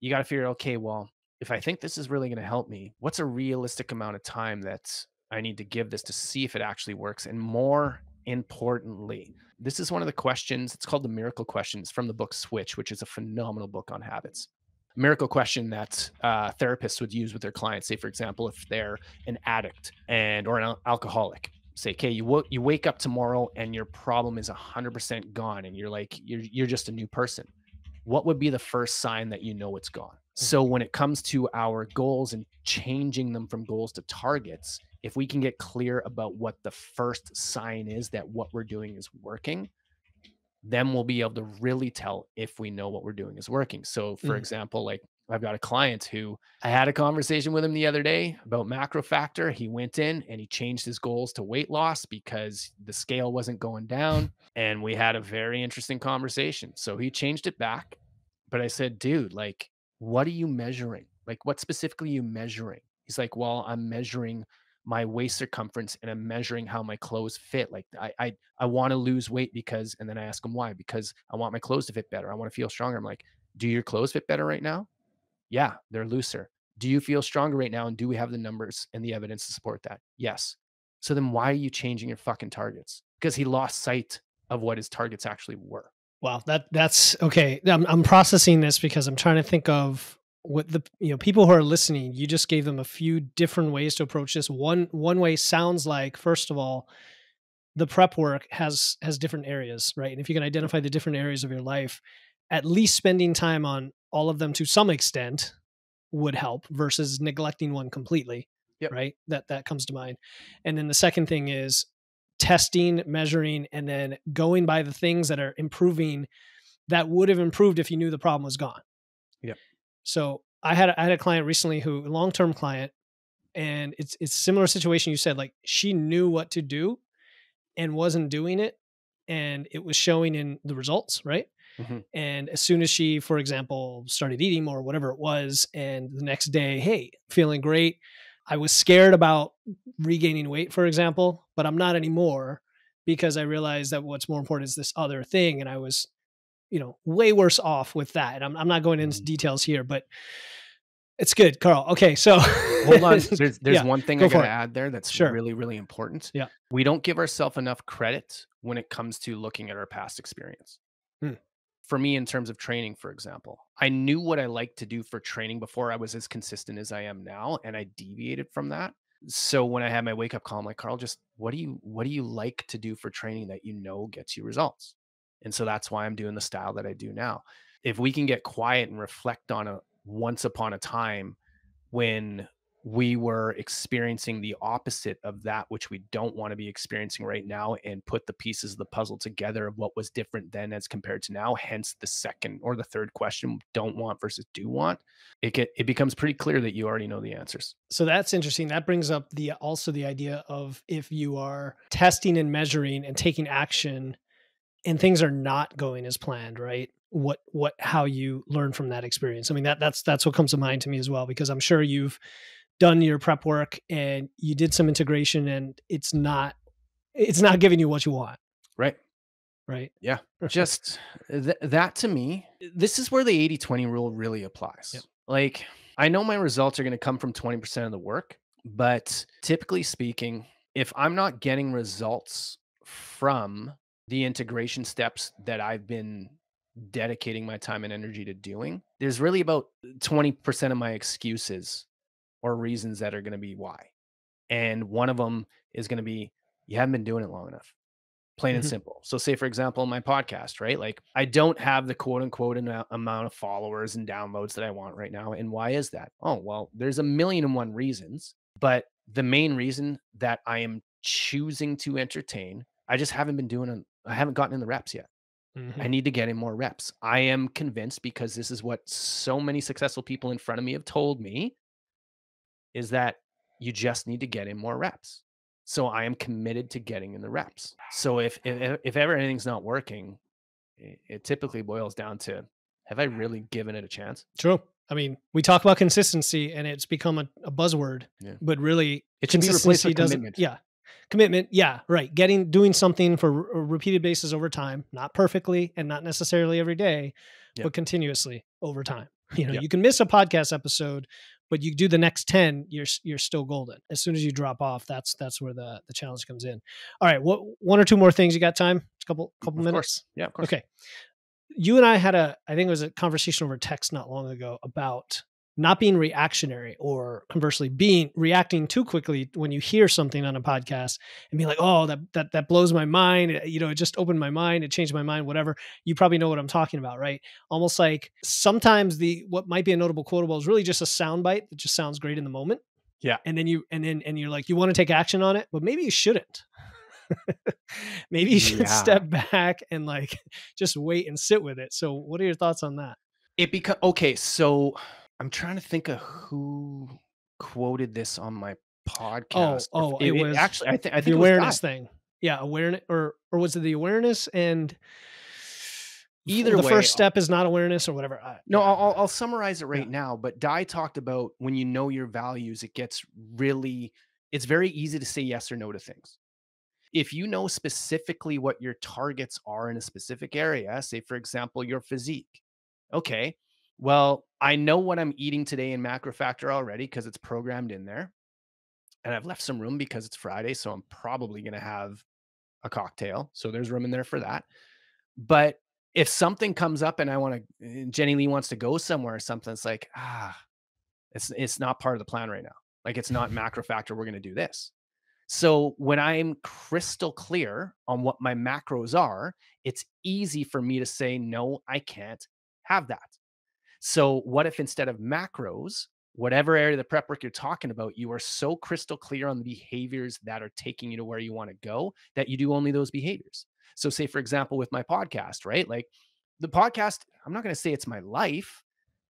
you got to figure, okay, well, if I think this is really going to help me, what's a realistic amount of time that I need to give this to see if it actually works? And more importantly, this is one of the questions. It's called the miracle questions from the book Switch, which is a phenomenal book on habits miracle question that uh, therapists would use with their clients. Say, for example, if they're an addict and or an alcoholic, say, okay, you w- you wake up tomorrow and your problem is hundred percent gone, and you're like you're you're just a new person. What would be the first sign that you know it's gone? So when it comes to our goals and changing them from goals to targets, if we can get clear about what the first sign is that what we're doing is working, then we'll be able to really tell if we know what we're doing is working. So, for mm. example, like I've got a client who I had a conversation with him the other day about MacroFactor. He went in and he changed his goals to weight loss because the scale wasn't going down. And we had a very interesting conversation. So he changed it back. But I said, dude, like, what are you measuring? Like, what specifically are you measuring? He's like, well, I'm measuring my waist circumference and I'm measuring how my clothes fit. Like I I, I want to lose weight because and then I ask him why because I want my clothes to fit better. I want to feel stronger. I'm like, do your clothes fit better right now? Yeah, they're looser. Do you feel stronger right now? And do we have the numbers and the evidence to support that? Yes. So then why are you changing your fucking targets? Because he lost sight of what his targets actually were. Wow, that that's okay. I'm I'm processing this because I'm trying to think of what the you know people who are listening you just gave them a few different ways to approach this one one way sounds like first of all the prep work has has different areas right and if you can identify the different areas of your life at least spending time on all of them to some extent would help versus neglecting one completely Yep. right that that comes to mind and then the second thing is testing measuring and then going by the things that are improving that would have improved if you knew the problem was gone. So i had a, I had a client recently who long-term client and it's it's similar situation you said like she knew what to do and wasn't doing it and it was showing in the results right Mhm. and as soon as she for example started eating more whatever it was and the next day hey feeling great i was scared about regaining weight for example but i'm not anymore because i realized that what's more important is this other thing and i was you know way worse off with that and i'm, I'm not going into Mhm. details here but it's good carl okay so Hold on. There's, there's Yeah, one thing go I gotta it. add there that's Sure. really, really important. Yeah. We don't give ourselves enough credit when it comes to looking at our past experience. Hmm. For me, in terms of training, for example, I knew what I liked to do for training before I was as consistent as I am now, and I deviated from that. So when I had my wake up call, I'm like, Carl, just what do you what do you like to do for training that you know gets you results? And so that's why I'm doing the style that I do now. If we can get quiet and reflect on a once upon a time when we were experiencing the opposite of that which we don't want to be experiencing right now and put the pieces of the puzzle together of what was different then as compared to now hence the second or the third question don't want versus do want it get it becomes pretty clear that you already know the answers so that's interesting that brings up the also the idea of if you are testing and measuring and taking action and things are not going as planned right? What what how you learn from that experience. I mean that that's that's what comes to mind to me as well because i'm sure you've done your prep work and you did some integration and it's not it's not giving you what you want. Right. Right? Yeah. just th- that to me this is where the 80-20 rule really applies. Yep. like i know my results are going to come from 20% of the work but typically speaking if i'm not getting results from the integration steps that i've been dedicating my time and energy to doing there's really about 20% of my excuses or reasons that are going to be why and one of them is going to be you haven't been doing it long enough plain and Mhm. simple. So, say for example, my podcast, right? Like, I don't have the quote unquote amount of followers and downloads that I want right now. And why is that? Oh, well, there's a million and one reasons, but the main reason that I am choosing to entertain, I just haven't been doing it. I haven't gotten in the reps yet. Mhm. I need to get in more reps. I am convinced because this is what so many successful people in front of me have told me is that you just need to get in more reps. So I am committed to getting in the reps. So if if, if ever anything's not working, it, it typically boils down to have I really given it a chance? true i mean we talk about consistency and it's become a, a buzzword Yeah. but really It should be replaced consistency with doesn't commitment. yeah commitment yeah right getting doing something for repeated basis over time not perfectly and not necessarily every day Yep. but continuously over time you know Yep. you can miss a podcast episode but you do the next 10 you're you're still golden as soon as you drop off that's that's where the the challenge comes in all right what one or two more things you got time a couple couple Of minutes course. Yeah, of course. Okay. You and I had a, I think it was a conversation over text not long ago about not being reactionary or conversely being reacting too quickly when you hear something on a podcast and be like, oh, that that that blows my mind. You know, it just opened my mind, it changed my mind, whatever. You probably know what I'm talking about, right? Almost like sometimes the what might be a notable quotable is really just a soundbite that just sounds great in the moment. Yeah. And then you and then and you're like, you want to take action on it, but maybe you shouldn't. maybe you should Yeah. step back and like just wait and sit with it. So what are your thoughts on that? It become okay. So I'm trying to think of who quoted this on my oh, podcast. or oh, if- it was actually. I, think I think the it awareness thing. Yeah, awareness or or was it the awareness and Either the way, first step is not awareness or whatever. I- No, yeah. I'll, I'll- I'll summarize it right Yeah. now. But Di talked about when you know your values, it gets really, it's very easy to say yes or no to things. If you know specifically what your targets are in a specific area, say, for example, your physique. Okay, well, I know what I'm eating today in MacroFactor already because it's programmed in there. And I've left some room because it's Friday. So I'm probably going to have a cocktail. So there's room in there for that. But if something comes up and I want to, Jenny Lee wants to go somewhere or something, it's like, ah, it's it's not part of the plan right now. Like it's not MacroFactor. We're going to do this. So when I'm crystal clear on what my macros are, it's easy for me to say, no, I can't have that. So what if instead of macros, whatever area of the prep work you're talking about, you are so crystal clear on the behaviors that are taking you to where you want to go that you do only those behaviors. So, say, for example, with my podcast, right? Like the podcast, I'm not going to say it's my life,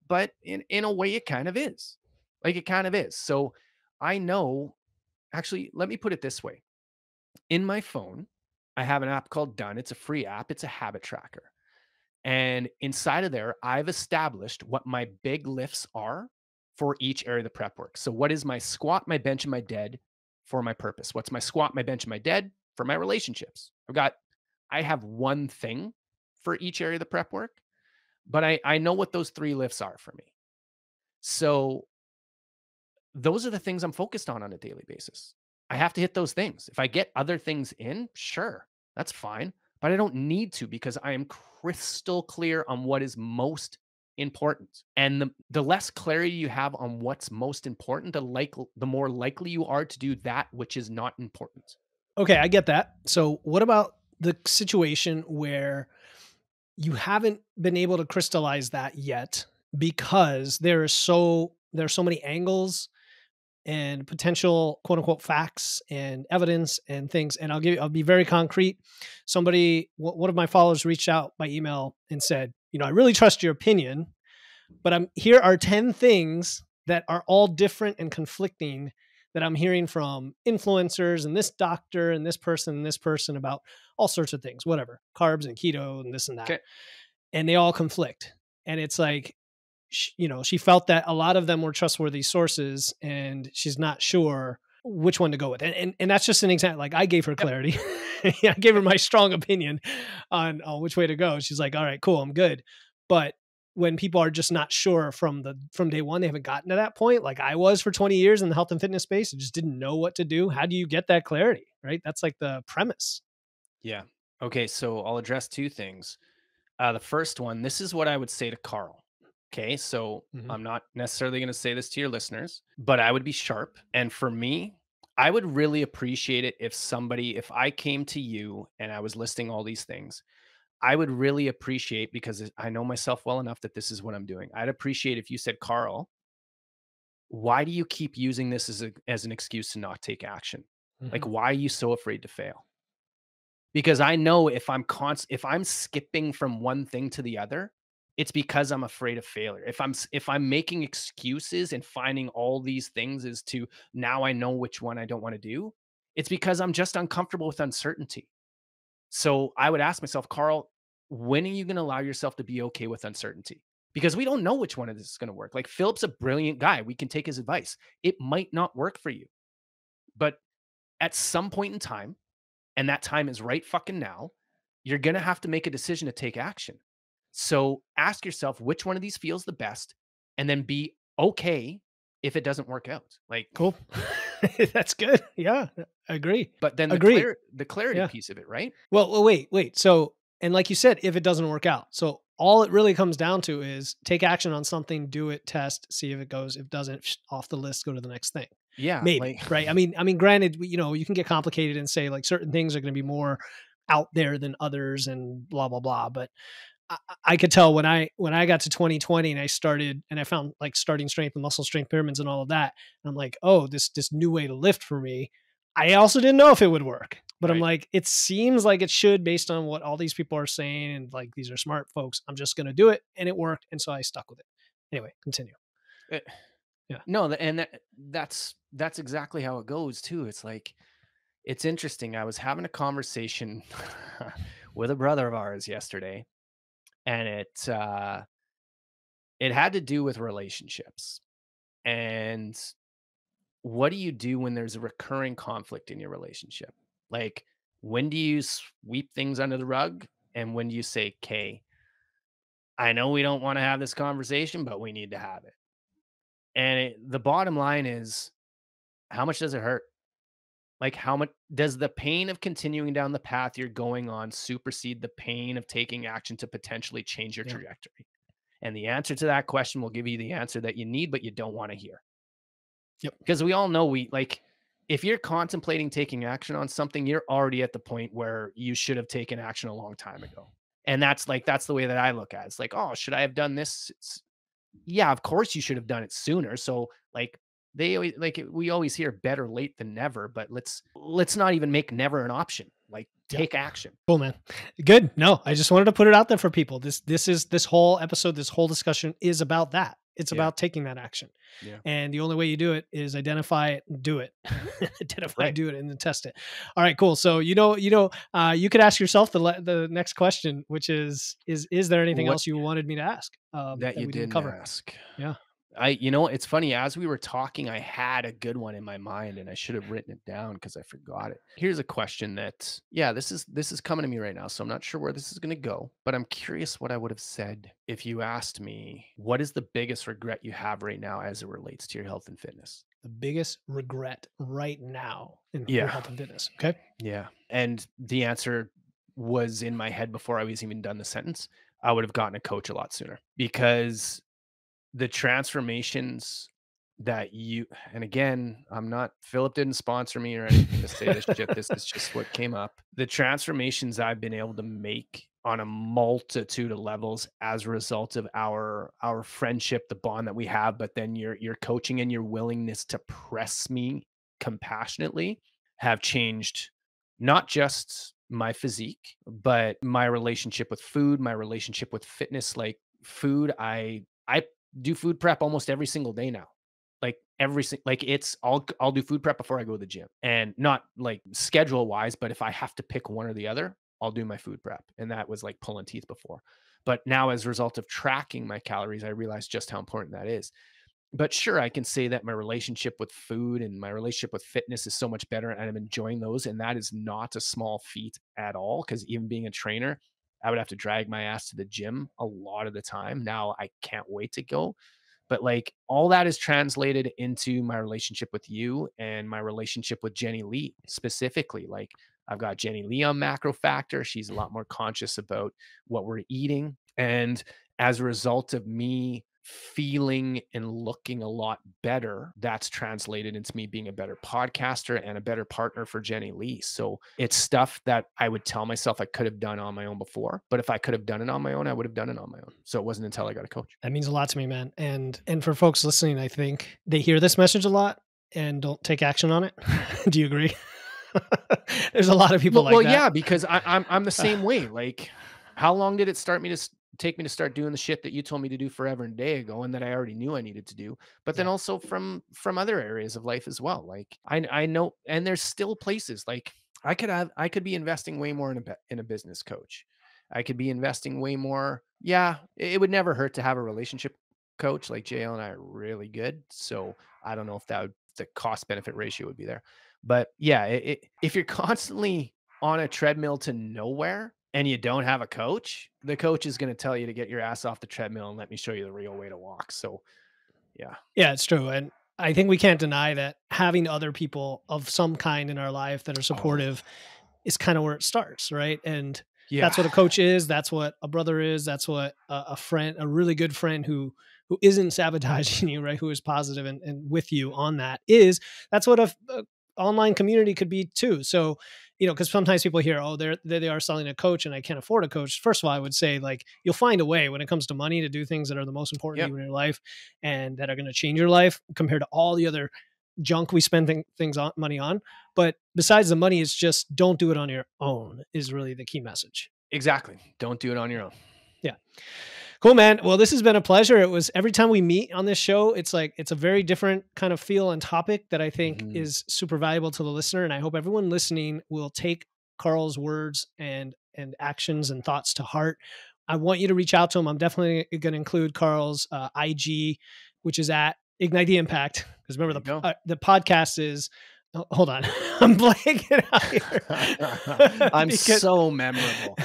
but in, in a way, it kind of is. Like it kind of is. So, I know, actually, let me put it this way in my phone, I have an app called Done. It's a free app, it's a habit tracker. And inside of there, I've established what my big lifts are for each area of the prep work. So, what is my squat, my bench, and my dead for my purpose? What's my squat, my bench, and my dead for my relationships? I've got I have one thing for each area of the prep work, but I, I know what those three lifts are for me. So those are the things I'm focused on on a daily basis. I have to hit those things. If I get other things in, sure, that's fine, but I don't need to because I am crystal clear on what is most important. And the, the less clarity you have on what's most important, the like the more likely you are to do that which is not important. Okay, I get that. So what about the situation where you haven't been able to crystallize that yet because there is so there are so many angles and potential quote unquote facts and evidence and things and i'll give you, i'll be very concrete somebody one of my followers reached out by email and said you know i really trust your opinion but i'm here are 10 things that are all different and conflicting that I'm hearing from influencers and this doctor and this person and this person about all sorts of things, whatever, carbs and keto and this and that. Okay. And they all conflict. And it's like, you know, she felt that a lot of them were trustworthy sources and she's not sure which one to go with. And, and, and that's just an example. Like I gave her clarity. I gave her my strong opinion on, on which way to go. She's like, all right, cool. I'm good. But when people are just not sure from the from day one they haven't gotten to that point like i was for 20 years in the health and fitness space i just didn't know what to do how do you get that clarity right that's like the premise yeah okay so i'll address two things uh, the first one this is what i would say to carl okay so mm-hmm. i'm not necessarily going to say this to your listeners but i would be sharp and for me i would really appreciate it if somebody if i came to you and i was listing all these things I would really appreciate because I know myself well enough that this is what I'm doing. I'd appreciate if you said, Carl, why do you keep using this as a, as an excuse to not take action? Mm-hmm. Like, why are you so afraid to fail? Because I know if I'm const- if I'm skipping from one thing to the other, it's because I'm afraid of failure. If I'm if I'm making excuses and finding all these things as to now I know which one I don't want to do, it's because I'm just uncomfortable with uncertainty. So I would ask myself, Carl, when are you going to allow yourself to be okay with uncertainty? Because we don't know which one of this is going to work. Like Philip's a brilliant guy. We can take his advice. It might not work for you. But at some point in time, and that time is right fucking now, you're going to have to make a decision to take action. So ask yourself which one of these feels the best and then be okay if it doesn't work out. Like cool. That's good. Yeah, I agree. But then the, clar- the clarity yeah. piece of it, right? Well, well, wait, wait. So and like you said, if it doesn't work out. So all it really comes down to is take action on something, do it, test, see if it goes. If it doesn't, off the list, go to the next thing. Yeah, maybe like, right. I mean, I mean, granted, you know, you can get complicated and say like certain things are going to be more out there than others, and blah blah blah. But I, I, could tell when I when I got to 2020 and I started and I found like starting strength and muscle strength pyramids and all of that. And I'm like, oh, this this new way to lift for me. I also didn't know if it would work. But right. I'm like, it seems like it should based on what all these people are saying. And like, these are smart folks. I'm just going to do it. And it worked. And so I stuck with it. Anyway, continue. It, eh, yeah. No, and that, that's, that's exactly how it goes too. It's like, it's interesting. I was having a conversation with a brother of ours yesterday and it, uh, it had to do with relationships and what do you do when there's a recurring conflict in your relationship like, when do you sweep things under the rug? And when do you say, Kay, I know we don't want to have this conversation, but we need to have it. And it, the bottom line is, how much does it hurt? Like, how much does the pain of continuing down the path you're going on supersede the pain of taking action to potentially change your Yeah. trajectory? And the answer to that question will give you the answer that you need, but you don't want to hear. Yep. Because we all know we like, if you're contemplating taking action on something, you're already at the point where you should have taken action a long time mm. ago. And that's like, that's the way that I look at it. It's like, oh, should I have done this? s- Yeah, of course you should have done it sooner. So, like, they always like we always hear better late than never, but let's let's not even make never an option. Like take action. Cool, man. Good. No, I just wanted to put it out there for people. This this is this whole episode, this whole discussion is about that. It's Yeah. about taking that action. Yeah. And the only way you do it is identify it and do it. identify, Right. do it, and then test it. All right, cool. So you know, you know, uh, you could ask yourself the le- the next question, which is is is there anything What- else you wanted me to ask um, that you we didn't cover? ask. Yeah. I you know it's funny as we were talking I had a good one in my mind and I should have written it down because I forgot it. Here's a question that yeah, this is this is coming to me right now so I'm not sure where this is going to go, but I'm curious what I would have said if you asked me what is the biggest regret you have right now as it relates to your health and fitness? The biggest regret right now in Yeah. your health and fitness. Okay. Yeah. And the answer was in my head before I was even done the sentence. I would have gotten a coach a lot sooner because the transformations that you and again, I'm not Philip didn't sponsor me or anything to say this shit. This is just what came up. The transformations I've been able to make on a multitude of levels as a result of our our friendship, the bond that we have, but then your your coaching and your willingness to press me compassionately have changed not just my physique, but my relationship with food, my relationship with fitness. Like food, I I do food prep almost every single day now. Like every like it's I'll I'll do food prep before I go to the gym, and not like schedule wise, but if I have to pick one or the other, I'll do my food prep, and that was like pulling teeth before. But now, as a result of tracking my calories, I realize just how important that is but sure i can say that my relationship with food and my relationship with fitness is so much better and i'm enjoying those and that is not a small feat at all because even being a trainer i would have to drag my ass to the gym a lot of the time now i can't wait to go but like all that is translated into my relationship with you and my relationship with jenny lee specifically like i've got jenny lee on MacroFactor she's a lot more conscious about what we're eating and as a result of me feeling and looking a lot better that's translated into me being a better podcaster and a better partner for jenny lee so it's stuff that i would tell myself i could have done on my own before but if i could have done it on my own i would have done it on my own so it wasn't until i got a coach That means a lot to me, man. And and for folks listening, I think they hear this message a lot and don't take action on it. Do you agree? There's a lot of people well, like well, that. yeah because I, i'm i'm the same way like how long did it start me to take me to start doing the shit that you told me to do forever and a day ago and that i already knew i needed to do but then Yeah. also from from other areas of life as well like i i know and there's still places like i could have i could be investing way more in a in a business coach i could be investing way more yeah it, it would never hurt to have a relationship coach like JL and I are really good so i don't know if that would the cost benefit ratio would be there but yeah it, it, if you're constantly on a treadmill to nowhere and you don't have a coach, the coach is going to tell you to get your ass off the treadmill and let me show you the real way to walk. So, yeah. Yeah, it's true. And I think we can't deny that having other people of some kind in our life that are oh. supportive is kind of where it starts, right? And Yeah. that's what a coach is. That's what a brother is. That's what a, a friend, a really good friend who who isn't sabotaging you, right? Who is positive and, and with you on that is. That's what a, a online community could be too. So, you know, because sometimes people hear, oh, they're they they are selling a coach, and I can't afford a coach. First of all, I would say like you'll find a way when it comes to money to do things that are the most important Yep. to you in your life and that are going to change your life compared to all the other junk we spend thing, things on money on. But besides the money, it's just don't do it on your own is really the key message. Exactly. Don't do it on your own. Cool, man. Well, this has been a pleasure. It was every time we meet on this show, it's like it's a very different kind of feel and topic that I think Mhm. is super valuable to the listener. And I hope everyone listening will take Carl's words and and actions and thoughts to heart. I want you to reach out to him. I'm definitely going to include Carl's uh, IG, which is at Ignite the Impact. Because remember the uh, the podcast is. Oh, hold on, I'm blanking out here. I'm Because- so memorable.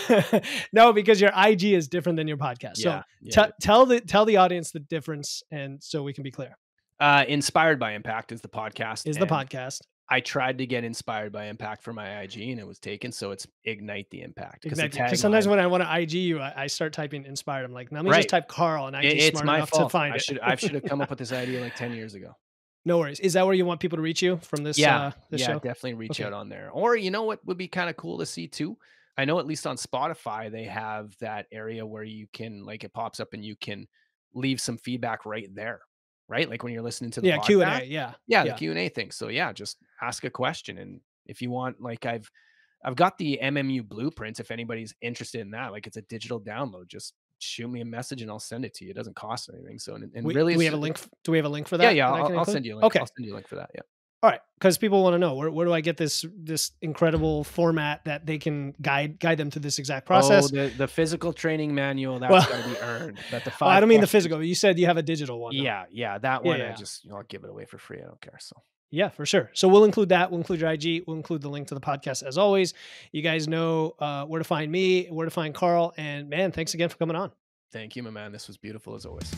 no, because your IG is different than your podcast. So Yeah. yeah. Tell tell the tell the audience the difference, and so we can be clear. uh, Inspired by Impact is the podcast. Is the podcast I tried to get inspired by impact for my IG and it was taken. So it's ignite the impact. Because sometimes when I want to IG you, I, I, start typing inspired. I'm like, let me Right. just type Carl and I It- just it's smart my enough fault. to find I it. should I should have come up with this idea like 10 years ago. No worries. Is that where you want people to reach you from this? yeah, uh, this yeah, show. definitely reach Okay. out on there. Or you know what would be kind of cool to see too? I know at least on Spotify they have that area where you can like it pops up and you can leave some feedback right there. Right? Like when you're listening to the Yeah, Q and A. Yeah, yeah, Yeah. the Q and A thing. So yeah, just ask a question, and if you want, like I've I've got the MMU blueprints. If anybody's interested in that, like it's a digital download, just shoot me a message and I'll send it to you. It doesn't cost anything. So and, and We- really, do we have a link? Do we have a link for that? Yeah, yeah, that I I'll, can I'll send you a link. Okay, I'll send you a link for that. Yeah. all right. Because people want to know where, where do I get this this incredible format that they can guide guide them through this exact oh, process. Oh, the, the physical training manual that's Well- got to be earned. That the Oh, I don't mean the physical. You said you have a digital one. though. Yeah, yeah, that Yeah, one. yeah. I just you know I'll give it away for free. I don't care. So Yeah, for sure. So we'll include that. We'll include your IG. We'll include the link to the podcast as always. You guys know uh, where to find me, where to find Carl. And man, thanks again for coming on. thank you, my man. This was beautiful as always.